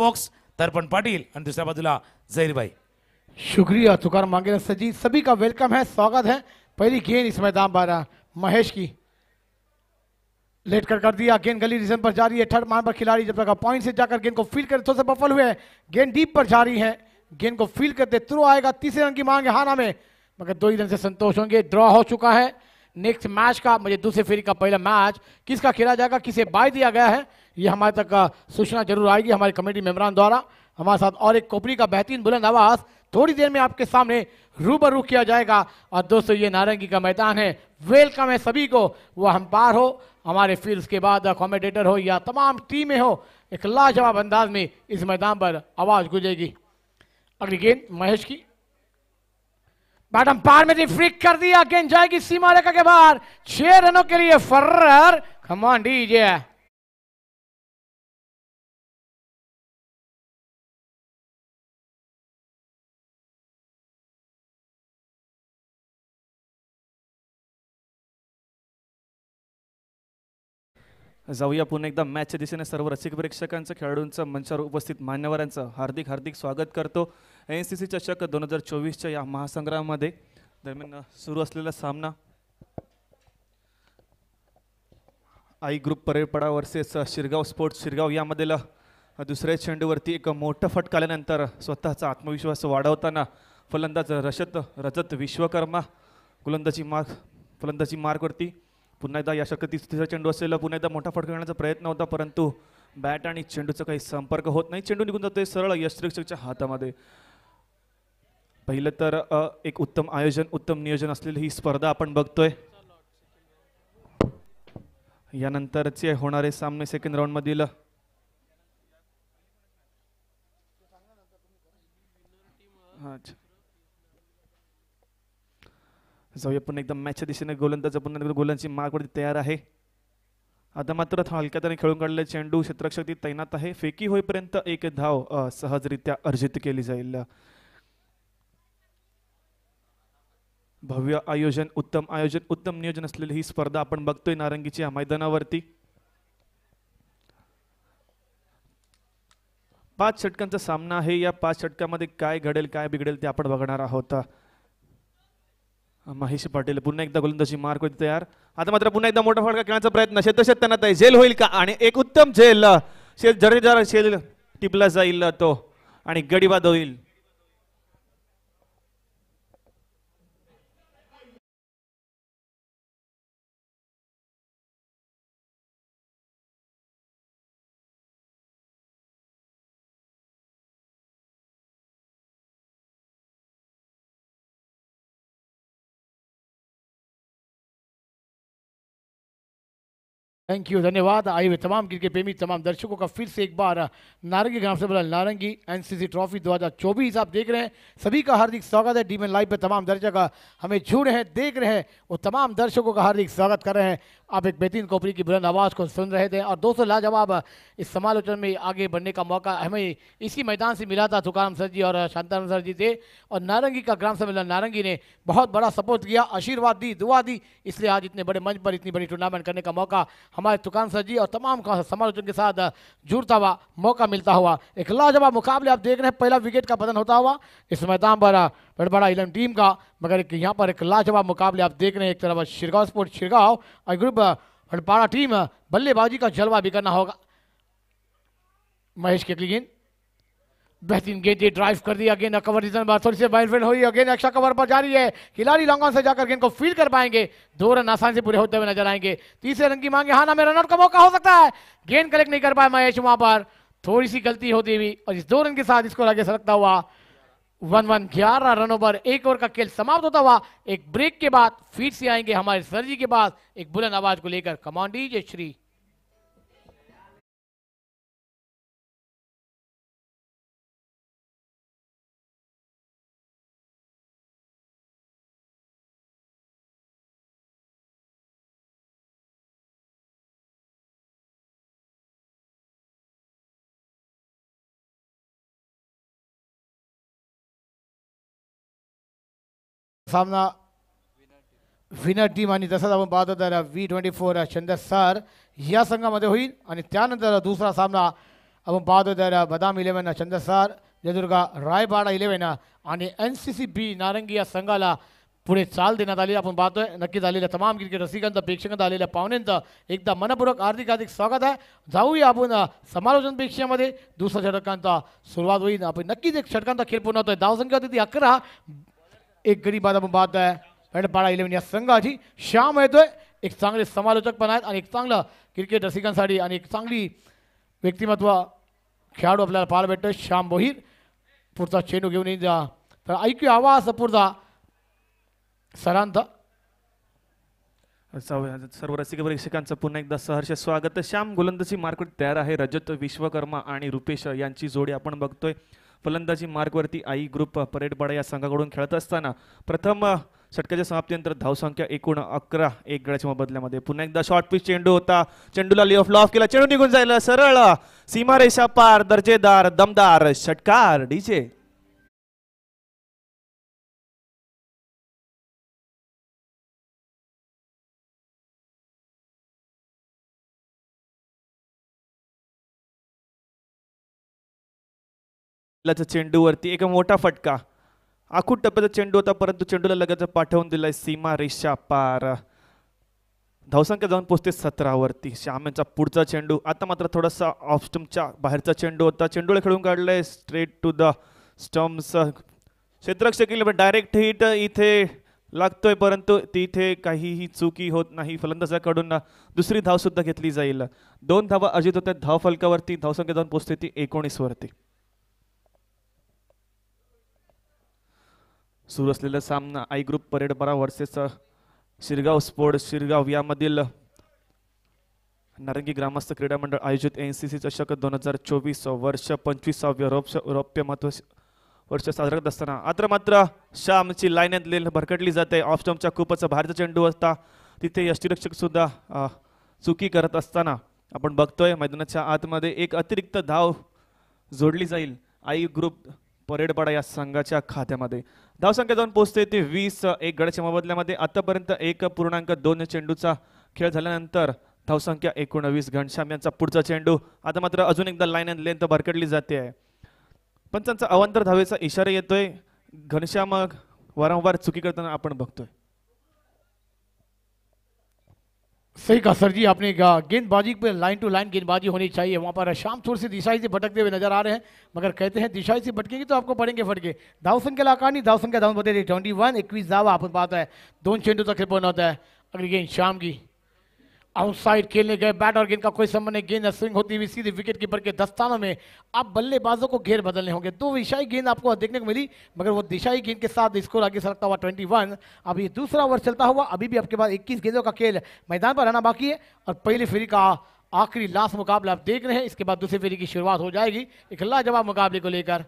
Box दर्पण पाटील आणि दुसऱ्या बाजूला जहीरबाई शुक्रिया, तुकार मांगे सजी। सभी का वेलकम है, स्वागत है। पहली गेंद इस मैदान पर महेश की लेट कर कर दिया। गेंद गली रीजन पर जारी है। थर्ड मान पर खिलाड़ी जब तक पॉइंट से जाकर गेंद को फील कर थोड़ा सा बफल हुए। हैं गेंद डीप पर जारी है। गेंद को फील करते थ्रो आएगा, तीसरे रन की मांग है हाना में। मगर दो ही रन से संतोष होंगे। ड्रॉ हो चुका है। नेक्स्ट मैच का, मुझे दूसरे फेरी का पहला मैच किसका खेला जाएगा, किसे बाय दिया गया है? ये हमारे तक सूचना ज़रूर आएगी हमारे कमेटी मेम्बरान द्वारा। हमारे साथ और एक कोपरी का बेहतरीन बुलंद आवाज़ थोड़ी देर में आपके सामने रूबरू किया जाएगा। और दोस्तों, ये नारंगी का मैदान है। वेलकम है सभी को। वो अंपायर हो, हमारे फिर उसके बाद कॉमेडेटर हो या तमाम टीमें हो, एक लाजवाब अंदाज में इस मैदान पर आवाज़ गुजेगी अगली गेंद, महेश की। बैटम पार में फ्रिक कर दिया गेंद जाएगी सीमा रेखा के बाहर। छह रनों के लिए फर्रर। कमान डीजे जाऊया पुन्हा एकदा मॅचच्या दिशेने सर्व रसिक प्रेक्षकांचं खेळाडूंचं मंचावर उपस्थित मान्यवरांचं हार्दिक हार्दिक स्वागत करतो. एन सी सी चषक दोन हजार चोवीसच्या या महासंग्रामामध्ये दरम्यान सुरू असलेला सामना Aai group Paredpada versus Shirgaon sports Shirgaon यामधील दुसऱ्या चेंडूवरती एक मोठं फटका आल्यानंतर स्वतःचा आत्मविश्वास वाढवताना फलंदाज रशत रजत विश्वकर्मा गोलंदाजी मार्क फलंदाजी मार्कवरती पुन्हा एकदा या शक्य तिसरा चेंडू असेल पुन्हा एकदा मोठा फटका प्रयत्न होता परंतु बॅट आणि चेंडूचा काही संपर्क होत नाही. चेंडू निघून जातोय सरळ यशरक्षकच्या हातामध्ये. पहिलं तर एक उत्तम आयोजन उत्तम नियोजन असलेली ही स्पर्धा आपण बघतोय. यानंतरचे होणारे सामने सेकंड राऊंडमधील अच्छा. जाऊया पुन्हा एकदा मॅचच्या दिशेने गोलंदाज पुन्हा एकदा गोलांची मार्कवरती तयार आहे. आता मात्र हलक्या त्याने खेळून काढलेला चेंडू क्षेत्ररक्षक ती तैनात आहे. फेकी होईपर्यंत एक धाव सहजरित्या अर्जित केली जाईल. भव्य आयोजन उत्तम आयोजन उत्तम नियोजन असलेली ही स्पर्धा आपण बघतोय नारंगीच्या या मैदानावरती. पाच षटकांचा सामना आहे. या पाच षटकामध्ये काय घडेल काय बिघडेल ते आपण बघणार आहोत. महेश पाटील पुन्हा एकदा गोलंदाजी मार्क होती तयार. आता मात्र पुन्हा एकदा मोठा फटका खेळण्याचा प्रयत्न. शेतशेत त्यांना ते झेल होईल का? आणि एक उत्तम झेल शेल जडेजा शेल टिपला जाईल तो. आणि गडीबाद होईल. थैंक यू धन्यवाद। आए हुए तमाम क्रिकेट प्रेमी, तमाम दर्शकों का फिर से एक बार नारंगी ग्राम से बोला, नारंगी एनसीसी ट्रॉफी 2024 आप देख रहे हैं। सभी का हार्दिक स्वागत है। डीमन लाइव पे तमाम दर्शक हमें छू रहे हैं, देख रहे हैं और तमाम दर्शकों का हार्दिक स्वागत कर रहे हैं। आप एक बेहतरीन कोपरी की बुलंद आवाज़ को सुन रहे थे। और दोस्तों, लाजवाब, इस समालोचन में आगे बढ़ने का मौका हमें इसी मैदान से मिला था तुकाराम सर जी और शांताराम सर जी थे। और नारंगी का ग्राम सम्मेलन, नारंगी ने बहुत बड़ा सपोर्ट किया, आशीर्वाद दी, दुआ दी। इसलिए आज इतने बड़े मंच पर, इतनी बड़ी टूर्नामेंट करने का मौका हमारे तुकान सर जी और तमाम समालोचन के साथ जुड़ता हुआ मौका मिलता हुआ। एक लाजवाब मुकाबले आप देख रहे हैं, पहला विकेट का पतन होता हुआ। इस मैदान पर बड़ा बड़ा इलम टीम का, मगर एक यहाँ पर एक लाजवाब मुकाबले आप देख रहे हैं। एक तरफ़ शिरगांव स्पोर्ट शिरगांव और ग्रुप हड़पाड़ा टीम बल्लेबाजी का जलवा भी करना होगा। महेश के गेंद बेहतरीन गेंद ड्राइव कर दिया गेंद कवर रीजन बार थोड़ी सी बाइनफील्ड हुई गेंद अच्छा कवर पर जारी है। खिलाड़ी लॉन्ग से जाकर गेंद को फील कर पाएँगे। दो रन आसान से पूरे होते हुए नज़र आएँगे। तीसरे रन की मांगे हाँ ना में रनआउट का मौका हो सकता है। गेंद कलेक्ट नहीं कर पाए महेश वहाँ पर। थोड़ी सी गलती होती हुई और इस दो रन के साथ इसको आगे सरकता हुआ वन वन ग्यारह रनों पर एक ओवर का खेल समाप्त होता हुआ, एक ब्रेक के बाद फिर से आएँगे हमारे सर जी के पास, एक बुलंद आवाज़ को लेकर। कमांडी जय श्री सामना विनर टीम आणि तसंच आपण पाहतो तर V twenty four Chandar sir. या संघामध्ये होईल आणि त्यानंतर दुसरा सामना आपण पाहतो तर बदाम इलेव्हन चंद्रसार जयदुर्गा रायबाडा इलेव्हन आणि N C C B Narangi या संघाला पुढे चाल देण्यात आली आपण पाहतोय. नक्कीच आलेल्या तमाम क्रिकेट रसिकांचं प्रेक्षकांचं आलेल्या पाहुण्यांचं एकदा मनपूर्वक हार्दिक हार्दिक स्वागत आहे. जाऊया आपण समालोचन प्रेक्षेमध्ये. दुसऱ्या षटकांचा सुरुवात होईल. आपण नक्कीच एक षटकांचा खेळ पूर्ण होतोय. धावसंख्या होती ती अकरा. एक गडी बाद आपण पाहतोय पेडपाडा इलेव्हन या संघाची श्याम येतोय एक चांगले समालोचक पण आहेत आणि एक चांगलं क्रिकेट रसिकांसाठी आणि एक चांगली व्यक्तिमत्व खेळाडू आपल्याला पाहायला भेटतोय. श्याम बोहीर पुढचा चेंडू घेऊन येईन. जा. तर ऐकूया आवाज पुढचा. सरांचा सर्व सर्व रसिक प्रेक्षकांचं पुन्हा एकदा सहर्ष स्वागत. श्याम गोलंदाजी मार्केट तयार आहे. रजत विश्वकर्मा आणि रुपेश यांची जोडी आपण बघतोय. फलंदाजी मार्कवरती आई ग्रुप परेडपाडा या संघाकडून खेळत असताना प्रथम षटकाच्या समाप्तीनंतर धावसंख्या एकूण अकरा एक गड्याच्या बदल्यामध्ये. पुन्हा एकदा शॉर्ट पिच चेंडू होता. चेंडूला ली ऑफ लॉफ केला. चेंडू निघून जायला सरळ. सीमारेषा पार दर्जेदार दमदार षटकार डीजे च्या चेंडूवरती एक मोठा फटका. आखूट टप्प्याचा चेंडू होता परंतु चेंडूला लगेच पाठवून दिलाय सीमा रेषा पार. धावसंख्या जाऊन पोचते सतरावरती. श्याम पुढचा चेंडू आता मात्र थोडासा ऑफ स्टम्पच्या बाहेरचा चेंडू होता. चेंडूला खेळून काढलाय स्ट्रेट टू द स्टम्प्स क्षेत्ररक्षक डायरेक्ट हिट इथे लागतोय परंतु तिथे काहीही चुकी होत नाही. फलंदाजाकडून दुसरी धाव सुद्धा घेतली जाईल. दोन धावा अजित होत्या. धाव फलकावरती धावसंख्या जाऊन पोचते ती एकोणीसवरती. सुरू असलेला सामना Aai group Paredpada versus Shirgaon sport Shirgaon यामधील नारंगी ग्रामस्थ क्रीडा मंडळ आयोजित एन सी सी चषक दोन हजार चोवीस वर्ष पंचवीसाव्य रौप्य रौप्य महत्त्व वर्ष साजरा करत असताना. आत्र मात्र श्यामची लाईन लेन भरकटली जाते. ऑफ स्टॉमच्या खूपच भारतीय चेंडू असता. तिथे यष्टीरक्षक सुद्धा चुकी करत असताना आपण बघतोय मैदानाच्या आतमध्ये एक अतिरिक्त धाव जोडली जाईल. आई ग्रुप परेडपाडा या संघाच्या खात्यामध्ये. धावसंख्या जाऊन पोहोचते ते वीस एक गड्याच्या मोबदल्यामध्ये आतापर्यंत एक पूर्णांक दोन चेंडूचा खेळ झाल्यानंतर धावसंख्या एकोणवीस घनश्याम यांचा पुढचा चेंडू. आता मात्र अजून एकदा लाईन अँड लेंथ भरकटली जाते आहे. पंचांचा अवांतर धावेचा इशारा येतोय. घनश्याम वारंवार चुकी करताना आपण बघतोय. सही कहा, सर जी, आपने कहा गेंदबाजी पे लाइन टू लाइन गेंदबाजी होनी चाहिए। वहाँ पर शाम थोड़ी सी दिशाई से भटकते हुए नज़र आ रहे हैं, मगर कहते हैं दिशाई से भटकेंगे तो आपको पडेंगे फटके। धाव संख्या लाकानी धाव संख्या दाउन बताइए ट्वेंटी वन इक्कीस दावा आप बात है, दोनों चेंडूचा तक रिपोर्ट होता है। अगली गेंद शाम की। आउटसाइड खेलने गए बैट और गेंद का कोई संबंध नहीं गेंद स्विंग होती हुई सीधे विकेट कीपर के दस्तानों में अब बल्लेबाजों को घेर बदलने होंगे। दो दिशाई गेंद आपको देखने को मिली, मगर वो दिशाई गेंद के साथ स्कोर आगे सरकता हुआ 21 अब ये दूसरा ओवर चलता हुआ, अभी भी आपके पास 21 गेंदों का खेल मैदान पर रहना बाकी है, और पहली फेरी का आखिरी लास्ट मुकाबला आप देख रहे हैं, इसके बाद दूसरी फेरी की शुरुआत हो जाएगी, एक लाजवाब मुकाबले को लेकर।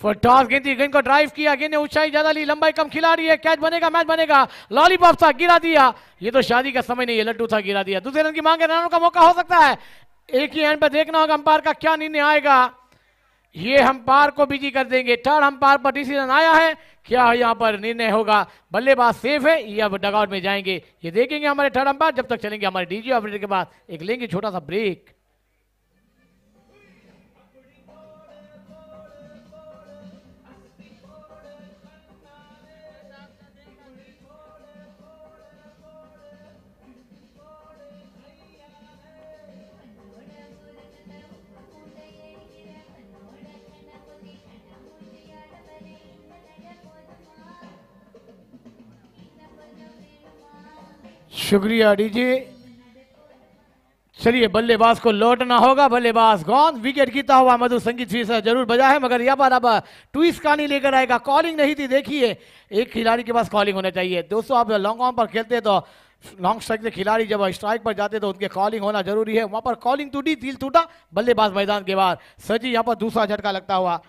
टॉस गेंद गेंद को ड्राइव किया गेंद ने ऊंचाई ज़्यादा ली, लंबाई कम, खिलाड़ी है कैच बनेगा मैच बनेगा। लॉलीपॉप था, गिरा दिया। ये तो शादी का समय नहीं है, लड्डू था, गिरा दिया। दूसरे रन की मांगे, रनों का मौका हो सकता है। एक ही एंड पर देखना होगा, अंपायर का क्या निर्णय आएगा। ये अंपायर को बिज़ी कर देंगे। थर्ड अंपायर पर डिसीज़न आया है, क्या यहाँ पर निर्णय होगा? बल्लेबाज सेफ़ है, ये अब डगआउट में जाएँगे। ये देखेंगे हमारे थर्ड अंपायर जब तक चलेंगे हमारे डीजी ऑपरेटर के पास। एक लेंगे छोटा सा ब्रेक शुक्रिया डीजे चलिए, बल्लेबाज को लौटना होगा। बल्लेबाज गौन विकेट गिरता हुआ मधु संगीत से ज़रूर बजा है मगर यहाँ पर अब ट्विस्ट कहानी लेकर आएगा। कॉलिंग नहीं थी, देखिए, एक खिलाड़ी के पास कॉलिंग होना चाहिए। दोस्तों, आप लॉन्ग ऑन पर खेलते तो लॉन्ग स्ट्राइक के खिलाड़ी जब स्ट्राइक पर जाते तो उनके कॉलिंग होना ज़रूरी है। वहाँ पर कॉलिंग टूटी, दिल टूटा, बल्लेबाज मैदान के बाद सजी यहाँ पर दूसरा झटका लगता हुआ।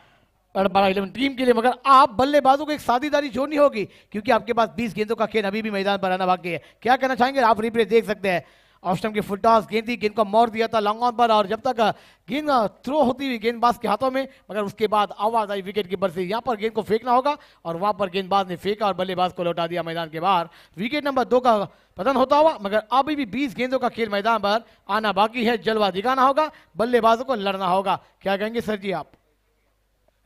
अड़बारा इलेवन टीम के लिए, मगर आप बल्लेबाजों को एक साझेदारी जोड़नी होगी, क्योंकि आपके पास 20 गेंदों का खेल अभी भी मैदान पर आना बाकी है। क्या कहना चाहेंगे? आप रिप्ले देख सकते हैं। ऑस्टम की फुल टॉस गेंद थी गेंद को मोड़ दिया था लॉन्ग ऑन पर, और जब तक, गेंद थ्रो होती हुई गेंदबाज के हाथों में, मगर उसके बाद आवाज़ आई विकेट कीपर से, यहाँ पर गेंद को फेंकना होगा, और वहाँ पर गेंदबाज ने फेंका और बल्लेबाज को लौटा दिया मैदान के बाहर। विकेट नंबर दो का पतन होता हुआ, मगर अभी भी बीस गेंदों का खेल मैदान पर आना बाकी है। जलवा दिखाना होगा, बल्लेबाजों को लड़ना होगा। क्या कहेंगे सर जी आप?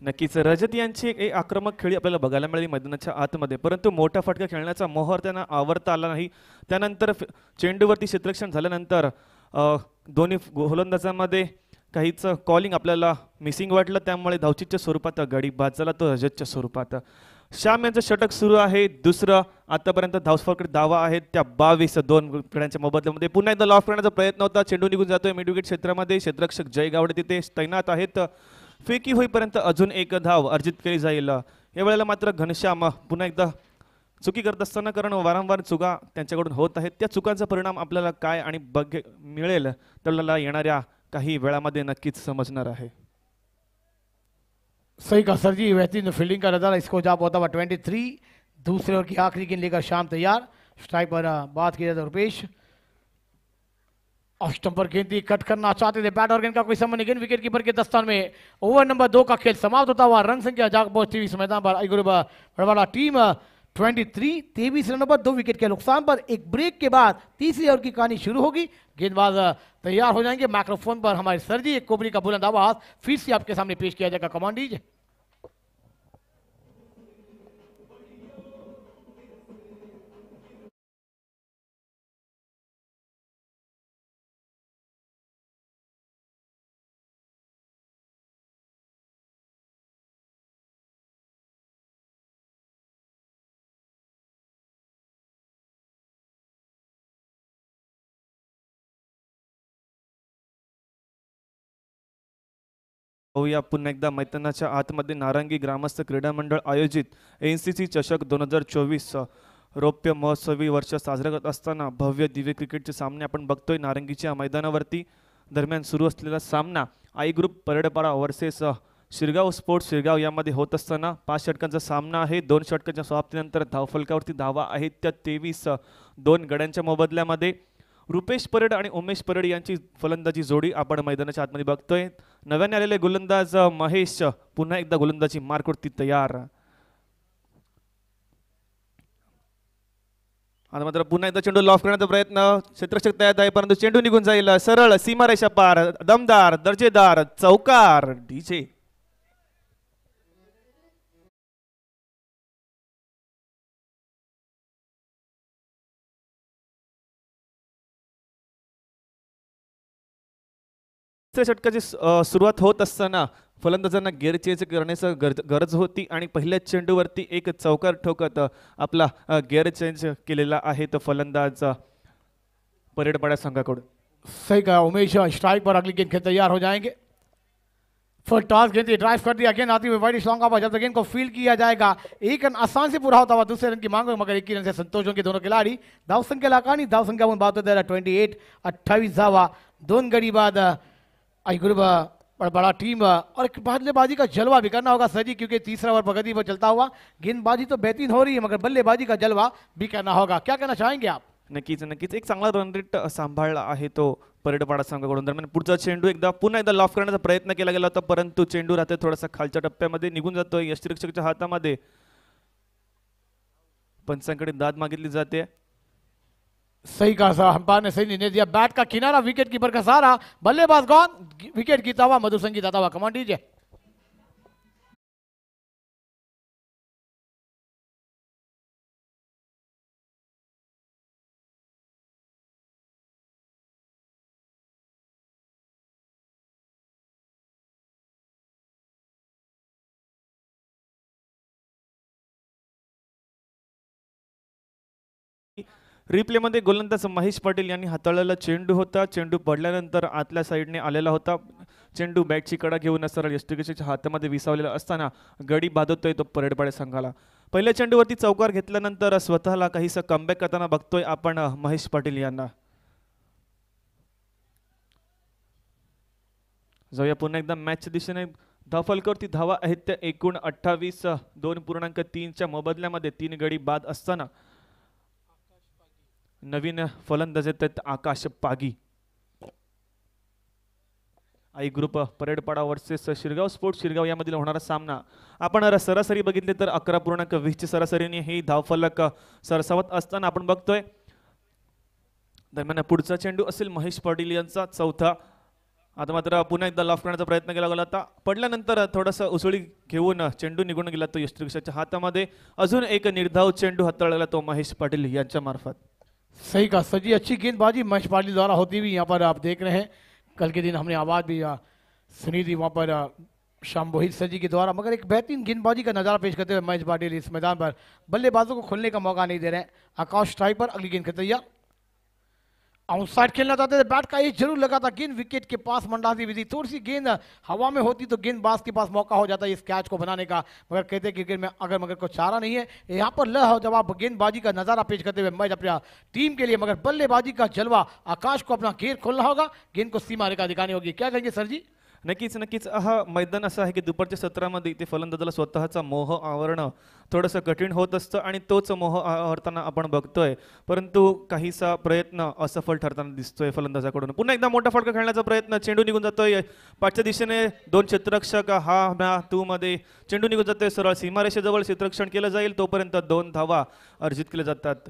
नक्कीच. रजत यांची एक आक्रमक खेळी आपल्याला बघायला मिळाली मैदानाच्या आतमध्ये. परंतु मोठा फटका खेळण्याचा मोहर त्यांना आवडता आला नाही. त्यानंतर चेंडूवरती क्षेत्ररक्षण झाल्यानंतर दोन्ही गोलंदाजांमध्ये काहीच कॉलिंग आपल्याला मिसिंग वाटलं. त्यामुळे धावचीच्या स्वरूपात गडी बाद झाला तो रजतच्या स्वरूपात. श्याम यांचं षटक सुरू आहे. दुसरं आतापर्यंत धावसफाकडे धावा आहेत त्या बावीस दोन गड्यांच्या मोबदल्यामध्ये पुन्हा एकदा लॉफ करण्याचा प्रयत्न होता. चेंडू निघून जातोय. मिडविकेट क्षेत्रामध्ये. क्षेत्ररक्षक जय गावडे तिथे तैनात आहेत. फेकी होईपर्यंत अजून एक धाव अर्जित केली जाईल. या वेळेला मात्र घनश्याम पुन्हा एकदा चुकी करत असताना कारण वारंवार चुका त्यांच्याकडून होत आहेत. त्या चुकांचा परिणाम आपल्याला काय आणि बघ मिळेल तर आपल्याला येणाऱ्या काही वेळामध्ये नक्कीच समजणार आहे. सही का सर जी? बेहतरीन फील्डिंग का नजारा इसको जा होता हुआ ट्वेंटी थ्री दूसरे ओवर की आखिरी गेंद लेकर शाम तैयार। स्ट्राइक पर बात की जाए तो रुपेश। पर गेंद कट करना चाहते थे। बैट और गेंद का कोई संबंध गेंद विकेट कीपर के दस्तान में ओवर नंबर दो का खेल समाप्त होता हुआ रन संख्या जाग पहुँचती इस मैदान पर Aai Badwada team twenty three तेईस रनों पर दो विकेट के नुकसान पर एक ब्रेक के बाद तीसरी ओवर की कहानी शुरू होगी। गेंदबाज तैयार हो जाएँगे। माइक्रोफोन पर हमारे सर जी, एक कोबरी का बुलंद आवाज़। फिर से आपके सामने पेश किया जाएगा। कमांड पाहूया. पुन्हा एकदा मैदानाच्या आतमध्ये नारंगी ग्रामस्थ क्रीडा मंडळ आयोजित एन सी सी चषक दोन हजार चोवीस रौप्य महोत्सवी वर्ष साजरं करत असताना भव्य दिव्य क्रिकेटचे सामने आपण बघतोय. नारंगीच्या मैदानावरती दरम्यान सुरू असलेला सामना Aai group Paredpada versus Shirgaon sports Shirgaon यामध्ये होत असताना पाच षटकांचा सामना आहे. दोन षटकांच्या समाप्तीनंतर धावफलकावरती धावा आहेत. त्या तेवीस दोन गड्यांच्या मोबदल्यामध्ये रुपेश परेड आणि उमेश परेड यांची फलंदाजी जोडी आपण मैदानाच्या आतमध्ये बघतोय. नव्याने आलेले गोलंदाज महेश पुन्हा एकदा गोलंदाजी मार्कवरती तयार. आता मात्र पुन्हा एकदा चेंडू लॉफ करण्याचा प्रयत्न. क्षेत्रक्षक तयार आहे परंतु चेंडू निघून जाईल. सरळ सीमारेषा पार. दमदार दर्जेदार चौकार डीजे. तिसऱ्या षटकाची सुरुवात होत असताना फलंदाजांना गेअर चेंज करण्याचं गरज गरज होती आणि पहिल्याच चेंडूवरती एक चौकार ठोकत आपला अ, चेंज केलेला आहे तो फलंदाज परेडपाड्या संघाकडून. सही कहा उमेश स्ट्राइक पर अगली गेंद के तैयार हो जाएंगे। फर्स्ट टॉस गेंद ड्राइव कर दिया। गेंद आती हुई वाइड स्ट्रॉन्ग का जब तक गेंद को फील किया जाएगा एक रन आसान से पूरा होता हुआ दूसरे रन की मांग में मगर एक ही रन से संतोष होंगे दोनों खिलाड़ी। धाव संख्या लाकानी धाव संख्या म्हणून बात होते ट्वेंटी एट अट्ठावीस धावा दोन गडी बाद आई गुरु बड़ा बड़ा टीम और बल्लेबाजी का जलवा भी करना होगा सर जी क्योंकि तीसरा ओवर प्रगति पर चलता हुआ। गेंदबाजी तो बेहतरीन हो रही है मगर बल्लेबाजी का जलवा भी करना होगा। क्या कहना चाहेंगे आप? नक्कीच नक्कीच। एक चांगला रन रेट सांभाळला आहे तो परेडपाडा संघाकडून. दरम्यान पुढचा चेंडू एकदा पुन्हा एकदा लॉफ करण्याचा प्रयत्न केला गेला होता परंतु चेंडू राहते थोडासा खालच्या टप्प्यामध्ये निघून जातोय. यष्टिरक्षकच्या हातामध्ये. पंचांकडे दाद मागितली जाते. सही कहा साहब हम्पायर ने सही निर्णय दिया। बैट का किनारा विकेट कीपर का सारा बल्लेबाज गौन विकेट गीता हुआ मधुसंगी दाता हुआ कमान रिप्लेमध्ये गोलंदाज महेश पाटील यांनी हाताळलेला चेंडू होता. चेंडू पडल्यानंतर आतल्या साईडने आलेला होता. चेंडू बॅटची कडा घेऊन असताना यष्टीकेशच्या हातामध्ये विसावलेला असताना गडी बाधवतोय तो परेडपाडे संघाला. पहिल्या चेंडूवरती चौकार घेतल्यानंतर स्वतःला काहीसं कमबॅक करताना बघतोय आपण महेश पाटील यांना. जाऊया पुन्हा एकदा मॅचच्या दिशेने. धावफलकावरती धावा आहेत त्या एकूण अठ्ठावीस दोन पूर्णांक तीनच्या मोबदल्यामध्ये तीन गडी बाद असताना नवीन फलंदाज येतात Akash Pagi. Aai group Paredpada versus Shirgaon sports Shirgaon यामधील होणारा सामना. आपण सरासरी बघितले तर अकरा पूर्णांक वीसची सरासरीने ही धावफलक सरसावत असताना आपण बघतोय. दरम्यान पुढचा चेंडू असेल महेश पाटील यांचा चौथा. आता मात्र पुन्हा एकदा लॉफ करण्याचा प्रयत्न केला गेला होता. पडल्यानंतर थोडासा उसळी घेऊन चेंडू निघून गेला तो यष्टिक्षाच्या हातामध्ये. अजून एक निर्धाव चेंडू हाताळला तो महेश पाटील यांच्या मार्फत. सही कहा, सर जी, अच्छी गेंदबाजी महेश पाटिल द्वारा होती हुई यहाँ पर आप देख रहे हैं। कल के दिन हमने आवाज़ भी सुनी थी वहाँ पर श्याम बोहित सर जी के द्वारा। मगर एक बेहतरीन गेंदबाजी का नज़ारा पेश करते हुए महेश पाटिल इस मैदान पर बल्लेबाजों को खुलने का मौका नहीं दे रहे हैं। आकाश ट्राई पर अगली गेंद खतैया आउटसाइड खेलना चाहते थे बैट का एज ज़रूर लगा था, गेंद विकेट के पास मंडा दी थी थोड़ी सी गेंद हवा में होती तो गेंदबाज के पास मौका हो जाता है इस कैच को बनाने का। मगर कहते हैं क्रिकेट में अगर मगर को चारा नहीं है, यहाँ पर लह जब आप गेंदबाजी का नज़ारा पेश करते हुए मैच अपने टीम के लिए, मगर बल्लेबाजी का जलवा आकाश को अपना घेर खोलना होगा। गेंद को सीमा रेखा दिखानी होगी। क्या कहेंगे सर जी? नक्कीच नक्कीच. हा मैदान असं आहे की दुपारच्या सत्रामध्ये इथे फलंदाजाला स्वतःचा मोह आवरणं थोडंसं कठीण होत असतं आणि तोच मोह आवरताना आपण बघतोय. परंतु काहीसा प्रयत्न असफल ठरताना दिसतोय फलंदाजाकडून. पुन्हा एकदा मोठा फडका खेळण्याचा प्रयत्न. चेंडू निघून जातोय. पाठच्या दिशेने दोन क्षेत्ररक्षक. हा म्या तू मध्ये. चेंडू निघून जातोय सरळ. सीमारेषेजवळ क्षेत्ररक्षण केलं जाईल. तोपर्यंत दोन धावा अर्जित केल्या जातात.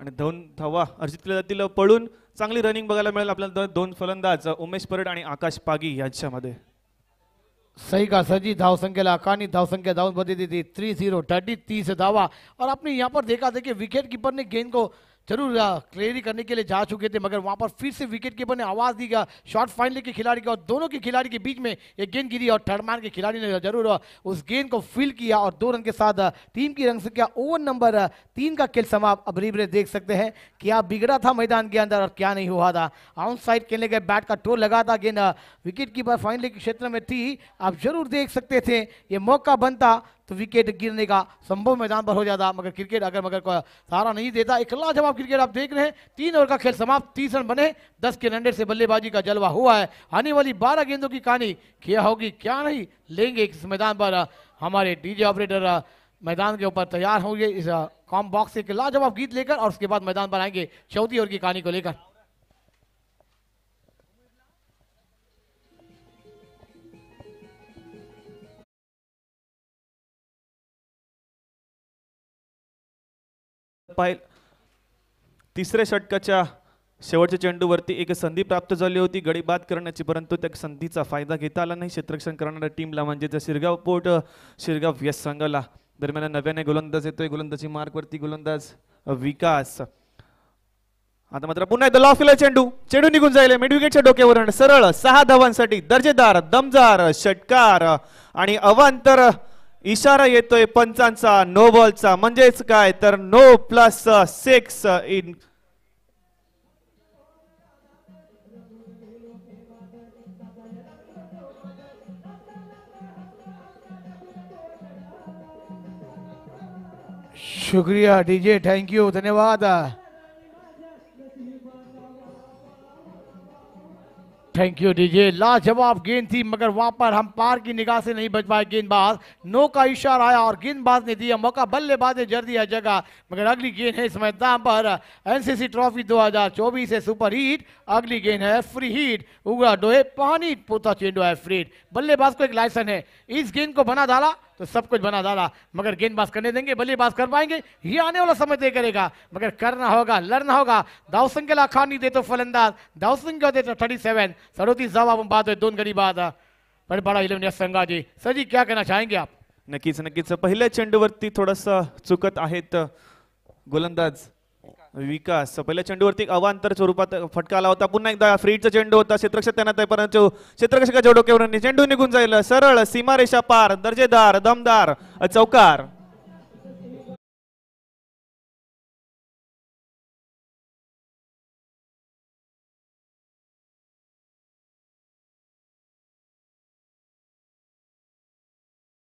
आणि दोन धावा अर्जित केल्या जातील. पळून चांगली रनिंग बघायला मिळेल आपल्याला दोन फलंदाज उमेश परेड आणि आकाश पागी यांच्यामध्ये. सही का सर जी धाव संख्या अकानी धाव संख्या दाऊद बदी दी थी थ्री जीरो थर्टी तीस धावा. और आपने यहाँ पर देखा था कि विकेट कीपर ने गेंद को ज़रूर क्लियरी करने के लिए जा चुके थे, मगर वहाँ पर फिर से विकेट कीपर ने आवाज़ दी गया शॉट फाइनल के खिलाड़ी का और दोनों के खिलाड़ी के बीच में एक गेंद गिरी और थर्ड मैन के खिलाड़ी ने ज़रूर उस गेंद को फील किया और दो रन के साथ टीम की रंग संख्या ओवर नंबर तीन का खेल समाप्त। अब रीबरे देख सकते हैं क्या बिगड़ा था मैदान के अंदर और क्या नहीं हुआ था। आउट साइड खेलने गए बैट का टोल लगा था गेंद विकेट कीपर फाइनल के क्षेत्र में थी। आप ज़रूर देख सकते थे, ये मौका बनता तो विकेट गिरने का संभव मैदान पर हो जाता, मगर क्रिकेट अगर मगर को सहारा नहीं देता, एक लाजवाब क्रिकेट आप देख रहे हैं। तीन ओवर का खेल समाप्त, तीस रन बने, दस के रनडेट से बल्लेबाजी का जलवा हुआ है। आने वाली बारह गेंदों की कहानी, क्या होगी, क्या नहीं, लेंगे इस मैदान पर हमारे डीजे ऑपरेटर मैदान के ऊपर तैयार होंगे। इस कॉम बॉक्स से एक लाजवाब गीत लेकर और उसके बाद मैदान पर आएँगे। चौथी ओवर की कहानी को लेकर। पाहिलं. तिसऱ्या षटकाच्या शेवटच्या चेंडूवरती एक संधी प्राप्त झाली होती गडी बाद करण्याची परंतु त्या संधीचा फायदा घेता आला नाही. क्षेत्ररक्षण करणाऱ्या टीमला म्हणजेच शिरगाव पोट शिरगाव यस संघाला. दरम्यान नव्याने गोलंदाज येतोय. गोलंदाजी मार्कवरती गोलंदाज विकास. आता मात्र पुन्हा एकदा लॉ केला चेंडू. चेंडू निघून जाईल मिडविकेटच्या डोक्यावरून सरळ सहा धावांसाठी दर्जेदार दमदार षटकार आणि अवांतर इशारा येतोय पंचांचा नो बॉलचा म्हणजेच काय? तर नो प्लस सिक्स इन शुक्रिया डीजे थैंक यू धन्यवाद. थैंक यू डीजे लाजवाब गेंद थी, मगर वहाँ पर हम पार की निगाह से नहीं बच पाए गेंदबाज। नो का इशारा आया और गेंदबाज ने दिया मौका, बल्लेबाज ने जर दिया जगह। मगर अगली गेंद है इस मैदान पर, एनसीसी ट्रॉफी 2024 है सुपर हीट। अगली गेंद है फ्री हीट उगड़ा डोहे, पानी, पोता चेंडू है फ्री बल्लेबाज को एक लाइसेंस है। इस गेंद को बना डाला तो सब कुछ बना डाला मगर गेंदबाज करने देंगे बल्लेबाज कर पाएंगे ये आने वाला समय तय करेगा मगर करना होगा लड़ना होगा। दाव संख्येला खानी देतो फलंदाज दाव संख्या देतो थर्टी सेवन सडोतीस जवाब आपण पाहतोय दोन गडी बाद। पण बडा इलेवन या संघाची सर जी क्या कहना चाहेंगे आप? नक्कीच नक्कीच। पहिल्या चेंडूवरती थोडंसं चुकत आहेत गोलंदाज विकास. पहिल्या चेंडूवरती अवांतर स्वरूपात फटका आला होता. पुन्हा एकदा फ्रीडचा चेंडू होता. क्षेत्ररक्षक त्यांना आहे परंतु क्षेत्रक्षकाच्या डोक्यावर चेंडू निघून जाईल. सरळ सीमारेषा पार दर्जेदार दमदार चौकार.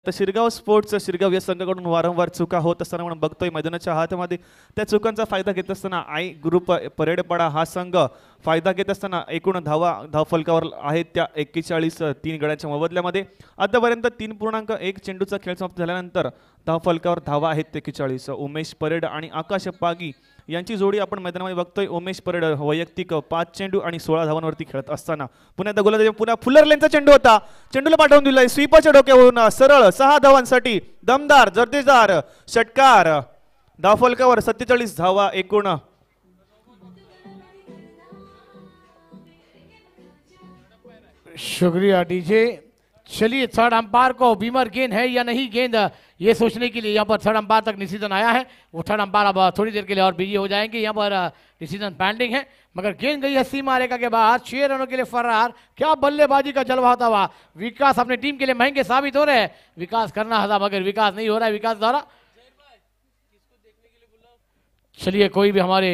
तर शिरगाव स्पोर्ट्स शिरगाव या संघाकडून वारंवार चुका होत असताना म्हणून बघतोय मैदानाच्या हातामध्ये त्या चुकांचा फायदा घेत असताना आई ग्रुप परेडपाडा हा संघ फायदा घेत असताना एकूण धावा धाव फलकावर आहेत त्या एक्केचाळीस तीन गड्यांच्या मोबदल्यामध्ये. आतापर्यंत तीन पूर्णांक एक चेंडूचा खेळ समाप्त झाल्यानंतर धाव फलकावर धावा आहेत एक्केचाळीस. उमेश परेड आणि आकाश पागी यांची जोडी आपण मैदानामध्ये बघतोय. उमेश परेड वैयक्तिक पाच चेंडू आणि सोळा धावांवरती खेळत असताना. पुण्यात एकदा पुन्हा पुन्हा फुलरलेनचा चेंडू होता. चेंडूला पाठवून दिलाय स्वीपाच्या डोक्यावरून सरळ सहा धावांसाठी. दमदार जर्देदार षटकार. धावफलकावर सत्तेचाळीस धावा एकूण. शुक्रिया डीजे. चलिए थर्ड अंपायर को बीमर गेंद है या नहीं गेंद, ये सोचने के लिए यहाँ पर थर्ड अंपायर तक डिसीज़न आया है। वो थर्ड अंपायर अब थोड़ी देर के लिए और बिज़ी हो जाएँगे। यहाँ पर डिसीज़न पेंडिंग है। मगर गेंद गई है सीमा रेखा के बाद, छह रनों के लिए फरार। क्या बल्लेबाजी का जलवा होता हुआ। विकास अपने टीम के लिए महँगे साबित हो रहे हैं। विकास करना था मगर विकास नहीं हो रहा है। विकास द्वारा। चलिए, कोई भी हमारे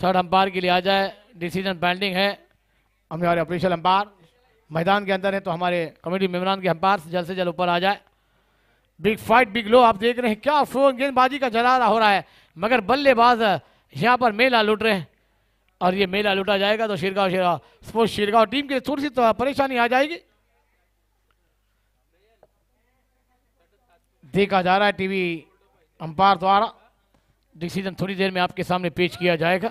थर्ड अंपायर के लिए आ जाए। डिसीज़न पेंडिंग है। हमारे ऑपरेशन अंपायर मैदान के अंदर है तो हमारे कमेटी मेम्बरान के अंपायर जल्द से जल्द ऊपर आ जाए। बिग फाइट, बिग लो, आप देख रहे हैं क्या फ़ोन गेंदबाजी का जलारा हो रहा है। मगर बल्लेबाज, यहाँ पर मेला लुट रहे हैं। और ये मेला लुटा जाएगा तो शिरगांव शिरगांव, स्पोर्ट्स शिरगांव टीम के थोड़ी सी तो परेशानी आ जाएगी। देखा जा रहा है, टीवी अंपायर द्वारा। डिसीज़न थोड़ी देर में आपके सामने पेश किया जाएगा।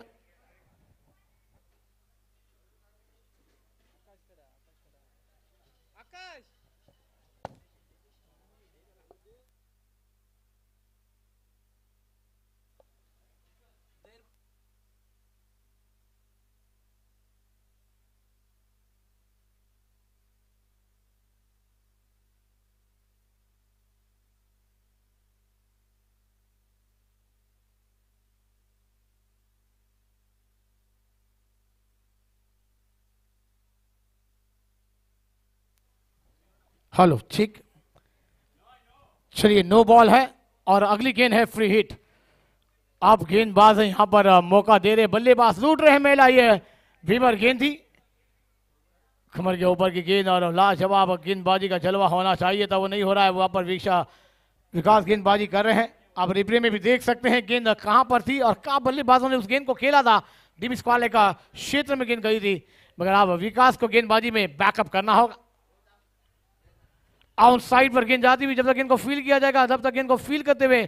हेलो ठीक? चलिए, नो बॉल है और अगली गेंद है फ्री हिट। आप गेंदबाज यहाँ पर मौका दे रहे बल्लेबाज लूट रहे मेला ये। भीमर गेंद। थी कमर के ऊपर की गेंद और लाजवाब गेंदबाजी का जलवा होना चाहिए था वो नहीं हो रहा है। वहाँ पर वीक्षा विकास गेंदबाजी कर रहे हैं। आप रिप्ले में भी देख सकते हैं, गेंद कहाँ पर थी और कहाँ बल्लेबाजों ने उस गेंद को खेला था। डिम स्क्वाले का क्षेत्र में गेंद गई थी, मगर अब विकास को गेंदबाजी में बैकअप करना होगा। आउट साइड पर गेंद जाती हुई जब तक इनको फील किया जाएगा तब तक गेंद को फील करते हुए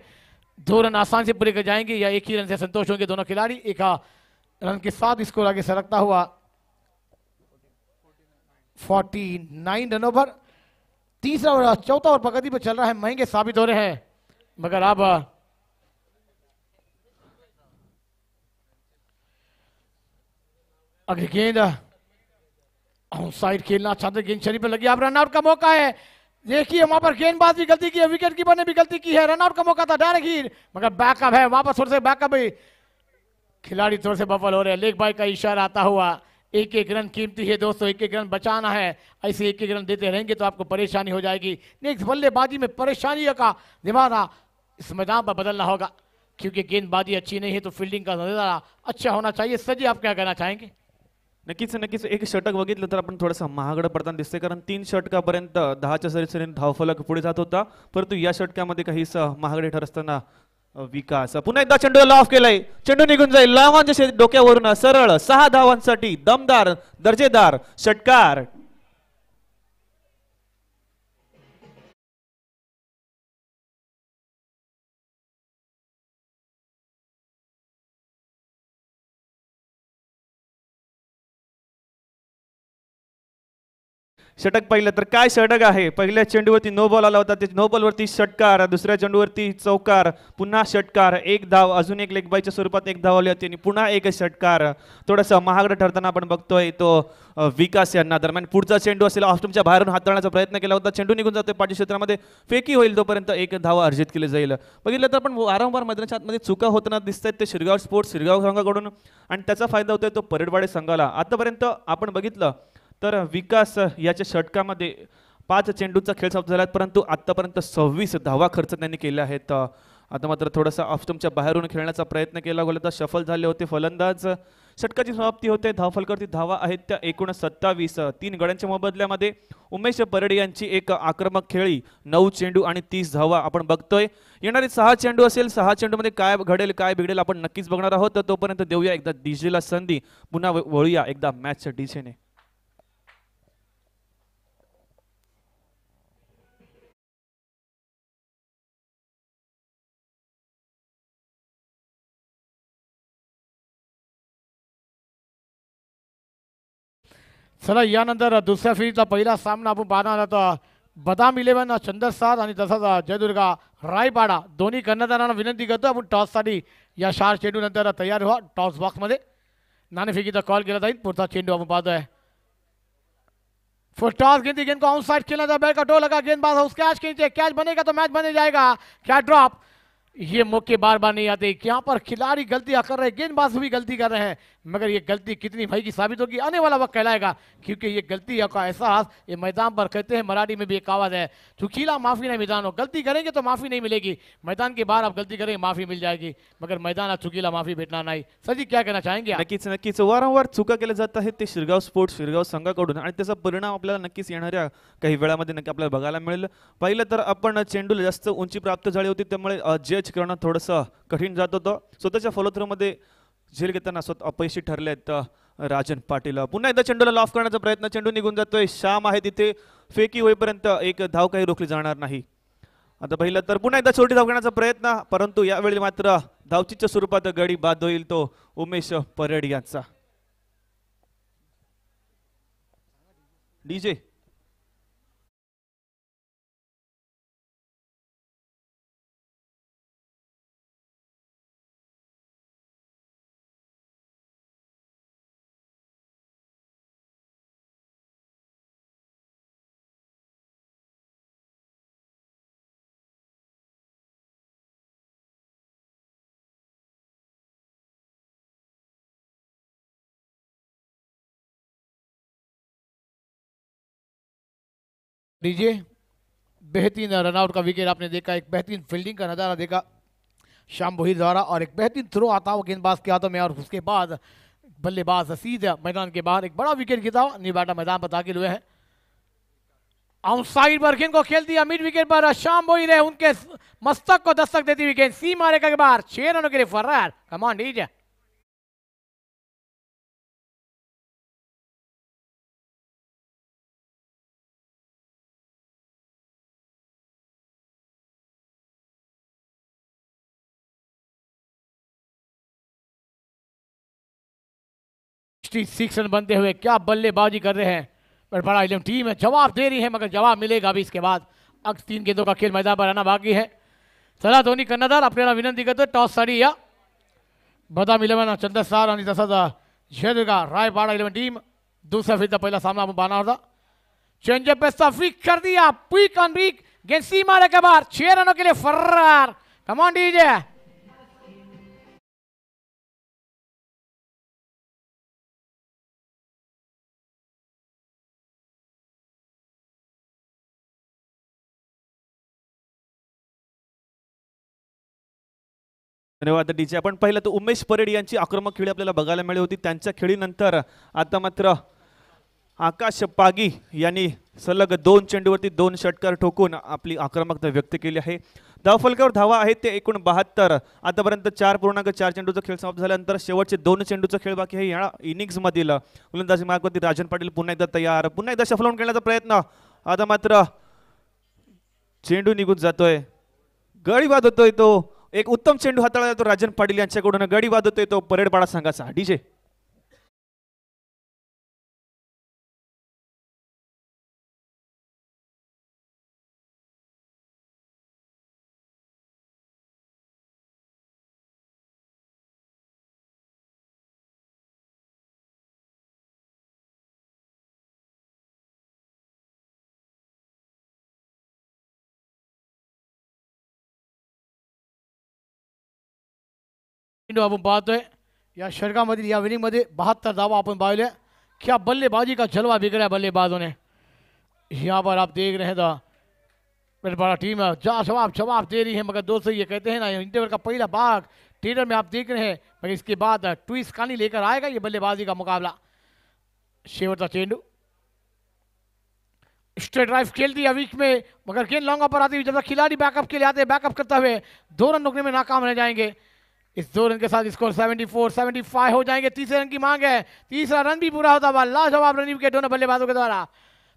दो रन आसान से पूरे कर जाएँगे या एक ही रन से संतोष होंगे दोनों खिलाड़ी। एक रन के साथ स्कोर आगे सरकता हुआ 49 रनों पर। तीसरा और चौथा और प्रगति पर चल रहा है महँगे साबित हो रहे हैं। मगर अब आ, अगली गेंद साइड खेलना चाहते गेंद शरीर पर लगी। अब रनआउट का मौका है। देखिए, वहाँ पर गेंदबाज भी गलती की है विकेट कीपर ने भी गलती की है रनआउट का मौका था, डायरेक्ट ही, मगर बैकअप है वहाँ पर थोड़े से बैकअप भी खिलाड़ी थोड़े से बफल हो रहे हैं लेग बाई का इशारा आता हुआ एक एक रन कीमती है दोस्तों एक एक रन बचाना है, ऐसे एक एक रन देते रहेंगे तो आपको परेशानी हो जाएगी। नेक्स्ट बल्लेबाजी में परेशानियों का दिमाग इस मैदान पर बदलना होगा, क्योंकि गेंदबाजी अच्छी नहीं है तो फील्डिंग का नज़ारा अच्छा होना चाहिए। सजी, आप क्या कहना चाहेंगे? नक्कीच नक्कीच. एक षटक बघितलं तर आपण थोडंसं महागडं पडताना दिसते कारण तीन षटकापर्यंत दहाच्या सरीसरीने धावफलक पुढे जात होता. परंतु या षटकामध्ये काहीच महागडे ठर असताना विकास. पुन्हा एकदा चेंडू लॉफ केलाय. चेंडू निघून जाईल. लावांच्या डोक्यावरून सरळ सहा धावांसाठी दमदार दर्जेदार षटकार षटक पाहिलं तर काय षटक आहे? पहिल्या चेंडूवरती नो बॉल आला होता ते नो बॉलवरती षटकार दुसऱ्या चेंडूवरती चौकार पुन्हा षटकार एक धाव अजून एक लेगबाईच्या स्वरूपात एक धाव आली होती आणि पुन्हा एक षटकार. थोडंसं महागडं ठरताना आपण बघतोय तो विकास यांना. दरम्यान पुढचा चेंडू असेल ऑफस्टमच्या बाहेरून हाताळण्याचा प्रयत्न केला होता. चेंडू निघून जातोय पाठी क्षेत्रामध्ये फेकी होईल तोपर्यंत एक धाव अर्जित केली जाईल. बघितलं तर आपण वारंवार मैदानाच्या आतमध्ये चुका होताना दिसत आहेत ते शिरगाव स्पोर्ट्स शिरगाव संघाकडून. आणि त्याचा फायदा होतोय तो परेडवाडे संघाला. आतापर्यंत आपण बघितलं तर विकास याच्या षटकामध्ये पाच चेंडूचा खेळ समाप्त झाला परंतु आत्तापर्यंत सव्वीस धावा खर्च त्यांनी केले आहेत. आता मात्र थोडासा ऑफस्टमच्या बाहेरून खेळण्याचा प्रयत्न केला. गेला तर सफल झाले होते. फलंदाज षटकाची समाप्ती होते. धावफलकावरती धावा आहेत त्या एकूण सत्तावीस तीन गड्यांच्या मोबदल्यामध्ये उमेश परडे यांची एक आक्रमक खेळी नऊ चेंडू आणि तीस धावा आपण बघतोय. येणारे सहा चेंडू असेल सहा चेंडूमध्ये काय घडेल काय बिघडेल आपण नक्कीच बघणार आहोत. तर तोपर्यंत देऊया एकदा डीजेला संधी. पुन्हा वळूया एकदा मॅचच्या डीजेने चला यानंतर दुसऱ्या फेरीचा पहिला सामना आपण पाहणार आहोत बदाम इलेव्हन चंदरसाद आणि तसंच जयदुर्गा रायपाडा दोन्ही कर्णधारांना विनंती करतो आपण टॉससाठी या शार चेंडूनंतर तयार व्हा टॉस बॉक्समध्ये नाणेफेकीचा कॉल केला जाईल पुढचा चेंडू आपण पाहतोय फुल टॉस गेंद गेंद को आउट साइड खेलना था बैट का टो लगा गेंदबाज हाउस कैच खींचे कैच बनेगा तो मैच बने जाएगा। क्या ड्रॉप ये मौके बार बार नहीं आते, यहाँ पर खिलाड़ी गलतियाँ कर रहे हैं, गेंदबाज भी गलती कर रहे हैं। मगर ये गलती कितनी भाई की साबित होगी? आने वाला वक्त कहलाएगा, क्योंकि ये गलती का एहसास, ये मैदान पर कहते हैं मराठी में भी एक आवाज़ है। चुकीला माफ़ी नहीं मैदान हो गलती करेंगे तो माफ़ी नहीं मिलेगी। मैदान के बाहर आप गलती करेंगे, माफ़ी मिल जाएगी। मगर मैदान चुकीला माफ़ी भेटणार नाही। सर जी, क्या कहना चाहेंगे? नक्कीच नक्कीच. वारंवार चुका केल्या जात ते शिरगाव स्पोर्ट्स, शिरगाव संघाकडून. त्याचा परिणाम नक्कीच येणाऱ्या काही वेळामध्ये नक्की आपल्याला बघायला मिळेल. पहिलं तर आपण चेंडूला जास्त उंची प्राप्त होती, त्यामुळे जज करणं थोडंसं कठीण जात होतं. स्वतःच्या फॉलोथ्रूमध्ये झेल घेताना स्वतः अपयशी ठरले आहेत राजन पाटील. पुन्हा एकदा चेंडूला लॉफ करण्याचा प्रयत्न. चेंडू निघून जातोय. श्याम आहे तिथे. फेकी होईपर्यंत एक धाव काही रोखली जाणार नाही. आता पहिलं तर पुन्हा एकदा छोटी धाव घेण्याचा प्रयत्न. परंतु यावेळी मात्र धावचीच्या स्वरूपात गडी बाद होईल तो उमेश परेड यांचा. डीजे. डीजे बेहतरीन रनआउट का विकेट आपने देखा, एक बेहतरीन फील्डिंग का नज़ारा देखा। शाम बोहिर द्वारा और एक बेहतरीन थ्रो आता हुआ गेंदबाज के हाथों में और उसके बाद बल्लेबाज सीधे मैदान के बाहर एक बड़ा विकेट गिरा निबाटा मैदान पर दाखिल हुए हैं। आउटसाइड पर गेंद को खेल दिया मिड विकेट पर शाम बोहिर रहे उनके मस्तक को दस्तक देती हुई गेंद। सी मारे के बाहर, छह रनों के लिए फर्रार। कमान डीजे सिक्स रन बनते हुए क्या बल्लेबाजी कर रहे हैं? पर बड़ा इलेवन टीम है, जवाब दे रही है, मगर जवाब मिलेगा अभी इसके बाद। अब तीन गेंदों का खेल मैदान पर आना बाकी है। चला दोन्ही कर्णधार आपल्याला विनंती करतो टॉस साठी या बदाम इलेव्हन चंद्रसार आणि तसाच झेलगा रायपाडा इलेव्हन टीम, दूसरा फिर पहिला सामना आपण पाहणार होता। चेंजअप पे फिक कर दिया, पिक ऑन पिक गेंद सी मारे के बाद छह रनों के लिए फर्रार। कमान डीजे धन्यवाद डीजे. आपण पाहिलं तर उमेश परेड यांची आक्रमक खेळी आपल्याला बघायला मिळाली होती. त्यांच्या खेळीनंतर आता मात्र आकाश पागी यांनी सलग दोन चेंडूवरती दोन षटकार ठोकून आपली आक्रमकता व्यक्त केली आहे. धावफलकावर धावा आहेत ते एकूण बहात्तर. आतापर्यंत चार पूर्णांक चार चेंडूचा खेळ समाप्त झाल्यानंतर शेवटचे दोन चेंडूचा खेळ बाकी आहे. या इनिंग्समधील गोलंदाजी मार्गवरती राजन पाटील पुन्हा एकदा तयार. पुन्हा एकदा शफलवून खेळण्याचा प्रयत्न. आता मात्र चेंडू निघून जातोय. गडी बाद होतोय तो. एक उत्तम चेंडू हाताळला जातो राजन पाटील यांच्याकडून गडी बाद होतोय तो परेडपाडा संघाचा. डीजे. चेंडू आपण पाहतोय या षटकामधील या विनिंगमध्ये बहात्तर धावा आपण पाहिले क्या बल्लेबाजी का जलवा बिगड़ा है बल्लेबाजों ने? यहाँ पर आप देख रहे हैं तो बड़ी टीम है, जा जवाब जवाब दे रही है, मगर दोस्तों ये कहते हैं ना इंटरवल का पहला भाग टेलर में आप देख रहे हैं, मगर इसके बाद ट्विस्ट कानी लेकर आएगा ये बल्लेबाजी का मुकाबला। शेवटचा चेंडू। स्ट्रेट ड्राइव खेल दिया वीक में, मगर गेंद लॉन्ग पर आती हुई, जब तक खिलाड़ी बैकअप के लिए आते हैं बैकअप करते हुए, दो रन रोकने में नाकाम रह जाएँगे। इस दो रन के साथ स्कोर 74 75 हो जाएँगे। तीसरे रन की मांग है। तीसरा रन भी पूरा होता हुआ लाजवाब रन के दोनों बल्लेबाजों के द्वारा।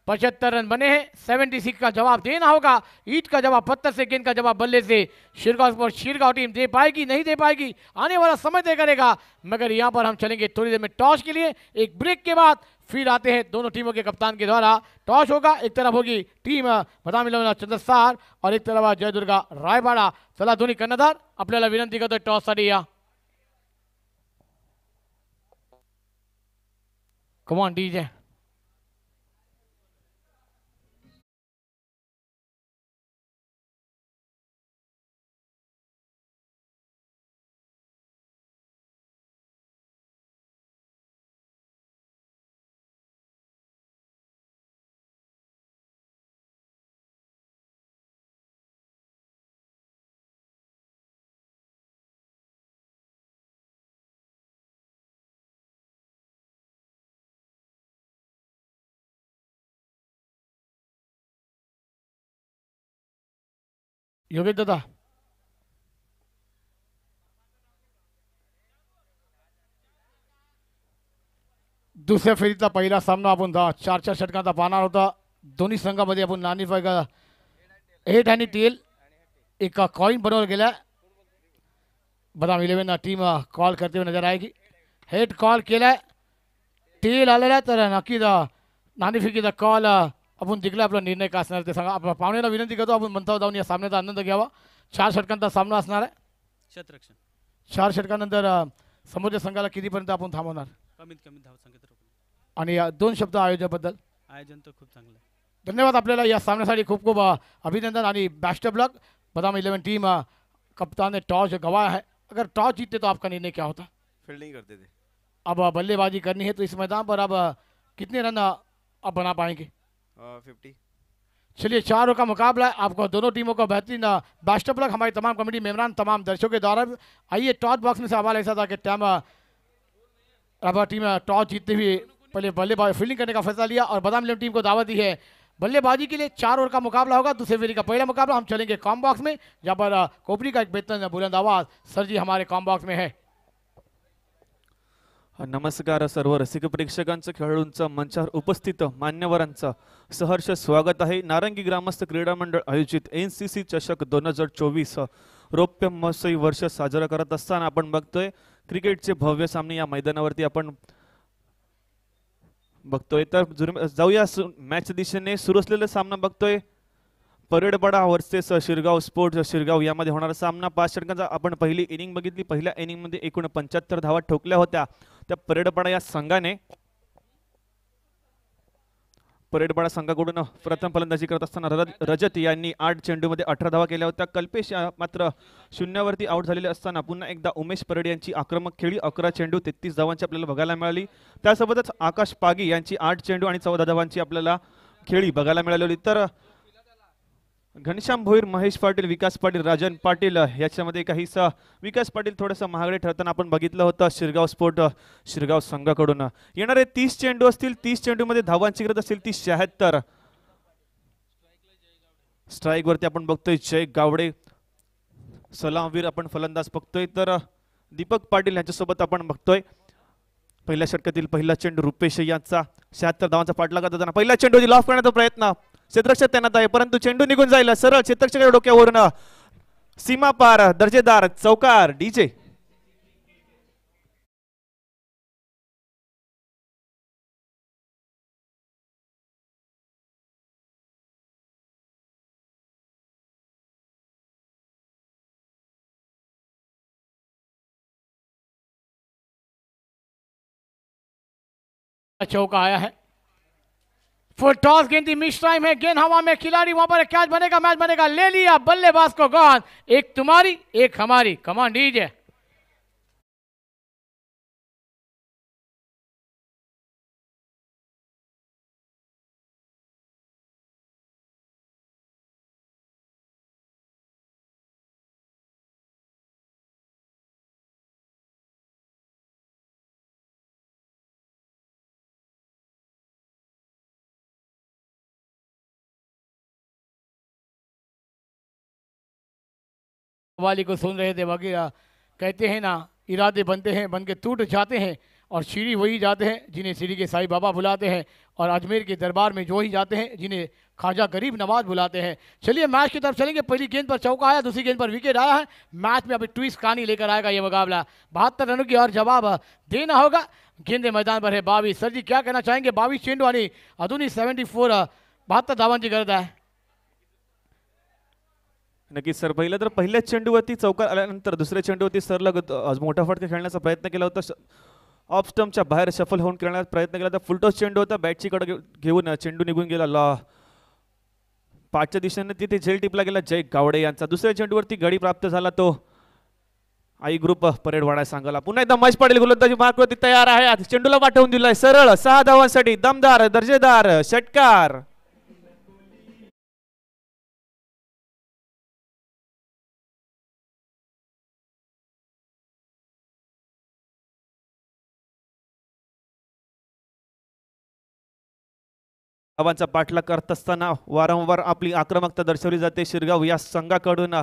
पचहत्तर रन बने हैं। 76 का जवाब देना होगा। ईट का जवाब पत्थर से, गेंद का जवाब बल्ले से। शिरगांव स्पोर्ट शिरगांव टीम दे पाएगी, नहीं दे पाएगी, आने वाला समय तय करेगा। मगर यहाँ पर हम चलेंगे थोड़ी देर में टॉस के लिए। एक ब्रेक के बाद फिर आते हैं दोनों टीमों के कप्तान के द्वारा। टॉस होगा, एक तरफ़ होगी टीम बदामी चंद्रसार और एक तरफ़ जयदुर्गा रायवाडा चला धोनी कर्णधार आपल्याला विनंती करतोय टॉससाठी या। कमॉन डीजे योगेश दादा दुसऱ्या फेरीचा पहिला सामना आपण चार चार षटकांचा पाहणार होता दोन्ही संघामध्ये आपण नाणी का हेट आणि टेल एक कॉइन बनवला गेला बदाम इलेवन टीम कॉल करते हुए नज़र आएगी हेड कॉल केलाय टेल आहे तर नक्कीच नाणेफेकीचा कॉल आपण जिंकला आपला निर्णय काय असणार ते सांगा. आपण पाहुण्याला विनंती करतो आपण मंथावर जाऊन या सामन्याचा आनंद घ्यावा. चार षटकांचा सामना असणार आहे. क्षेत्ररक्षण चार षटकानंतर समोरच्या संघाला कितीपर्यंत आपण थांबवणार? कमीत कमी धाव संख्येत रोखणे आणि अ, दोन शब्द आयोजनाबद्दल. आयोजन तर खूप चांगलं आहे. धन्यवाद आपल्याला या सामन्यासाठी. खूप खूप अ, अभिनंदन आणि बेस्ट ऑफ लक बदाम इलेवन टीम अ, कप्तान ने टॉस गंवाया है अगर टॉस जीतते तो आपका निर्णय क्या होता? फील्डिंग करते थे. अब अ, बल्लेबाजी करनी है तो इस मैदान पर अब अ, कितने रन अ, आप बना पाएंगे? फिफ्टी चलिए, चारों का मुकाबला आपको दोनों टीमों का बेहतरीन बेस्ट ऑफ़ लक हमारी तमाम कमेटी मेहमान तमाम दर्शकों के द्वारा। आइए टॉस बॉक्स में सवाल ऐसा था कि टाइम अब टीम टॉस जीतते हुए पहले बल्लेबाज फील्डिंग करने का फैसला लिया और बदाम टीम को दावा दी है। बल्लेबाजी के लिए चार ओवर का मुकाबला होगा। दूसरे फेरी का पहला मुकाबला। हम चलेंगे कॉम बॉक्स में, जहाँ पर कोपरी का एक बेहतरीन बुलंद आवाज़। सर जी, हमारे कॉम बॉक्स में है। नमस्कार सर्व रसिक प्रेक्षकांचं खेळाडूंचं मंचावर उपस्थित मान्यवरांचं सहर्ष स्वागत आहे. नारंगी ग्रामस्थ क्रीडा मंडळ आयोजित एन सी सी चषक दोन हजार चोवीस रौप्य महोत्सवी वर्ष साजरा करत असताना आपण बघतोय क्रिकेटचे भव्य सामने या मैदानावरती आपण बघतोय. तर जाऊया मॅच दिशेने सुरू असलेला सामना बघतोय. परेडपाडा वर्सेस शिरगाव स्पोर्ट्स शिरगाव यामध्ये होणारा सामना पाच षटकांचा आपण पहिली इनिंग बघितली. पहिल्या इनिंगमध्ये एकूण पंच्याहत्तर धावा ठोकल्या होत्या. त्या परेडपाडा या संघाने परेडपाडा संघाकडून प्रथम फलंदाजी करत असताना रजत यांनी आठ चेंडूमध्ये अठरा धावा केल्या होत्या. कल्पेश मात्र शून्यावरती आउट झालेले असताना पुन्हा एकदा उमेश परेड यांची आक्रमक खेळी अकरा चेंडू तेहतीस धावांची आपल्याला बघायला मिळाली. त्यासोबतच आकाश पागी यांची आठ चेंडू आणि चौदा धावांची आपल्याला खेळी बघायला मिळाली होती. तर घनश्याम भोईर महेश पाटील विकास पाटील राजन पाटील याच्यामध्ये काहीसा विकास पाटील थोडंसं महागडे ठरताना आपण बघितलं होतं शिरगाव स्पोर्ट शिरगाव संघाकडून. येणारे तीस चेंडू असतील तीस चेंडूमध्ये धावांची गरज असतील ती शहात्तर. स्ट्राईकवरती आपण बघतोय जय गावडे. सलामवीर आपण फलंदाज बघतोय तर दीपक पाटील यांच्यासोबत आपण बघतोय. पहिल्या षटकातील पहिला चेंडू रुपेश यांचा. शहात्तर धावांचा पाठलागा जाताना पहिला चेंडू लॉफ करण्याचा प्रयत्न. क्षेत्रक्षक तैनात आहे परंतु चेंडू निघून जाईल. सरळ क्षेत्ररक्षकाच्या डोक्यावरून सीमा पार दर्जेदार चौकार डीजे. चौका आया है। फुल टॉस गेंद मिस टाइम है, गेंद हवा में, खिलाड़ी वहाँ पर कैच बनेगा, मैच बनेगा, ले लिया, बल्लेबाज को गॉन एक तुम्हारी, एक हमारी कमान डीजे वाली को सुन रहे थे वगैरह। कहते हैं ना, इरादे बनते हैं, बन के टूट जाते हैं और सीढ़ी वही जाते हैं जिन्हें सीढ़ी के साईं बाबा बुलाते हैं और अजमेर के दरबार में जो ही जाते हैं जिन्हें खाजा गरीब नवाज़ बुलाते हैं। चलिए, मैच की तरफ़ चलेंगे। पहली गेंद पर चौका आया, दूसरी गेंद पर विकेट आया है। मैच में अभी ट्विस्ट कहानी लेकर आएगा ये मुकाबला। बहत्तर रनों की और जवाब देना होगा। गेंदे मैदान पर है बावीस। सर जी, क्या कहना चाहेंगे? बावीस चेंडू आणि अजूनही सेव्हन्टी फोर बहात्तर जी गरज आहे नक्कीच सर. पहिलं तर पहिल्याच चेंडूवरती चौकार आल्यानंतर दुसऱ्या चेंडूवरती सरला मोठा फटका खेळण्याचा प्रयत्न केला होता. ऑफ स्टम्पच्या बाहेर शफल होऊन खेळण्याचा प्रयत्न केला होता. फुलटॉस चेंडू होता. बॅटची कडे घेऊन चेंडू निघून गेला. लॉ पाचच्या दिशेने तिथे झेल टिपला गेला. जय गावडे यांचा. दुसऱ्या चेंडूवरती गडी प्राप्त झाला तो. आई ग्रुप परेड वाडा सांगाला पुन्हा एकदा मच पाटील गोलंदाजी मार्कवरती तयार आहे. आता चेंडूला पाठवून दिलाय. सरळ सहा धावांसाठी दमदार दर्जेदार षटकार. धावांचा पाठलाग करत असताना वारंवार आपली आक्रमकता दर्शवली जाते. शिरगाव या संघाकडून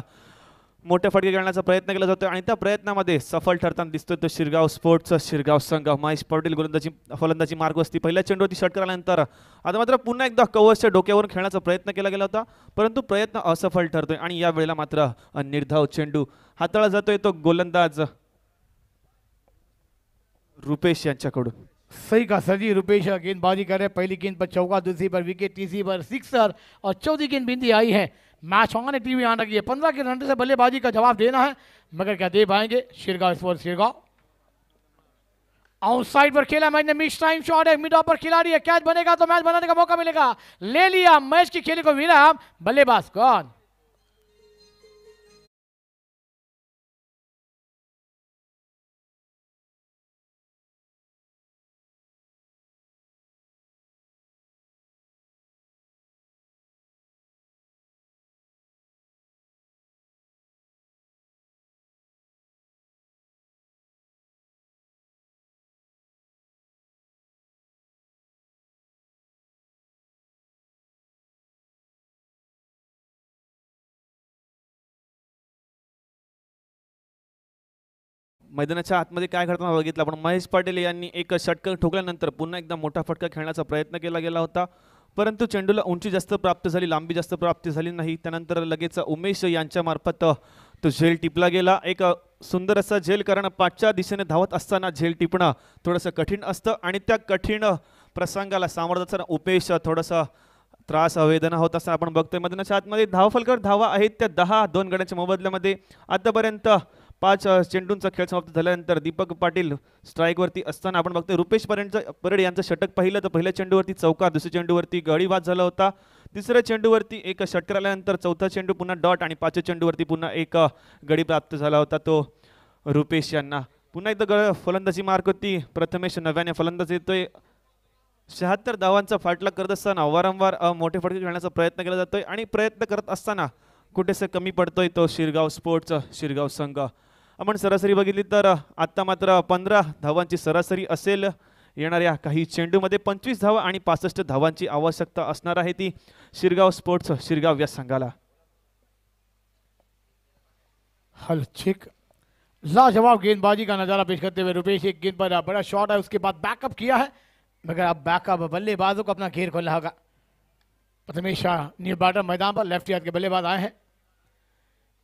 मोठे फटके खेळण्याचा प्रयत्न केला जातो आणि त्या प्रयत्नामध्ये सफल ठरताना दिसतोय तो शिरगाव स्पोर्ट्स शिरगाव संघ. महेश पाटील गोलंदाजी फलंदाजी मार्ग असती पहिल्या चेंडूवरती षटकार आल्यानंतर आता मात्र पुन्हा एकदा कवचच्या डोक्यावरून खेळण्याचा प्रयत्न केला गेला होता. परंतु प्रयत्न असफल ठरतोय आणि या वेळेला मात्र निर्धाव चेंडू हाताळला जातोय तो गोलंदाज रुपेश यांच्याकडून. सही का सर जी रुपेश गेंदबाजी कर रहे पहली गेंद पर चौका, दूसरी पर विकेट तीसरी पर सिक्सर और चौथी गेंद बिंदी आई है। मैच ऑन है, टीवी आन रखी है। पंद्रह के रन से बल्लेबाजी का जवाब देना है, मगर क्या दे पाएँगे शिरगांव स्पोर्ट शिरगांव। आउटसाइड पर खेला मैच ने मिस टाइम शॉट है। मिड ऑफ़ पर खिलाड़ी है। कैच बनेगा तो मैच बनाने का मौका मिलेगा। ले लिया, मैच की खेले को विराम बल्लेबाज कौन? मैदानाच्या आतमध्ये काय घडताना बघितलं? आपण महेश पाटील यांनी एक षटकर ठोकल्यानंतर पुन्हा एकदा मोठा फटका खेळण्याचा प्रयत्न केला गेला होता. परंतु चेंडूला उंची जास्त प्राप्त झाली लांबी जास्त प्राप्त झाली नाही. त्यानंतर लगेच उमेश यांच्यामार्फत तो झेल टिपला गेला. एक सुंदर असा झेल कारण पाचच्या दिशेने धावत असताना झेल टिपणं थोडंसं कठीण असतं आणि त्या कठीण प्रसंगाला सामोरं जाताना उपेश थोडंसं त्रास वेदना होत असताना आपण बघतोय. मैदानाच्या आतमध्ये धावफलकर धावा आहेत. त्या दहा दोन गड्यांच्या मोबदल्यामध्ये आतापर्यंत पाच चेंडूंचा खेळ समाप्त झाल्यानंतर दीपक पाटील स्ट्राईकवरती असताना आपण बघतोय रुपेश परेडचं परेड यांचं षटक पाहिलं तर पहिल्या चेंडूवरती चौका दुसऱ्या चेंडूवरती गळीवाद झाला होता. तिसऱ्या चेंडूवरती एक षटकर आल्यानंतर चौथा चेंडू पुन्हा डॉट आणि पाचव्या चेंडूवरती पुन्हा एक गडी प्राप्त झाला होता तो रुपेश यांना. पुन्हा एकदा गळ फलंदाजी मार्क होती. प्रथमेश नव्याने फलंदाज येतोय. शहात्तर धावांचा फाटला करत असताना वारंवार मोठे फटके खेळण्याचा प्रयत्न केला जातोय आणि प्रयत्न करत असताना कुठेसे कमी पडतोय तो शिरगाव स्पोर्ट्स शिरगाव संघ. आपण सरासरी बघितली तर आत्ता मात्र पंधरा धावांची सरासरी असेल. येणाऱ्या काही चेंडूमध्ये पंचवीस धावा आणि पासष्ट धावांची आवश्यकता असणार आहे ती शिरगाव स्पोर्ट्स शिरगाव या संघाला. हलचिक. लाजवाब गेंदबाजी का नजारा पेश करते हुए रुपेश एक गेंद पर बड़ा शॉट है उसके बाद बैकअप किया है मगर अब बैकअप बल्लेबाजों को अपना घेर खोलना होगा। प्रथमेश शाह न्यू बैटर मैदान पर लेफ्ट हाथ के बल्लेबाज आए हैं।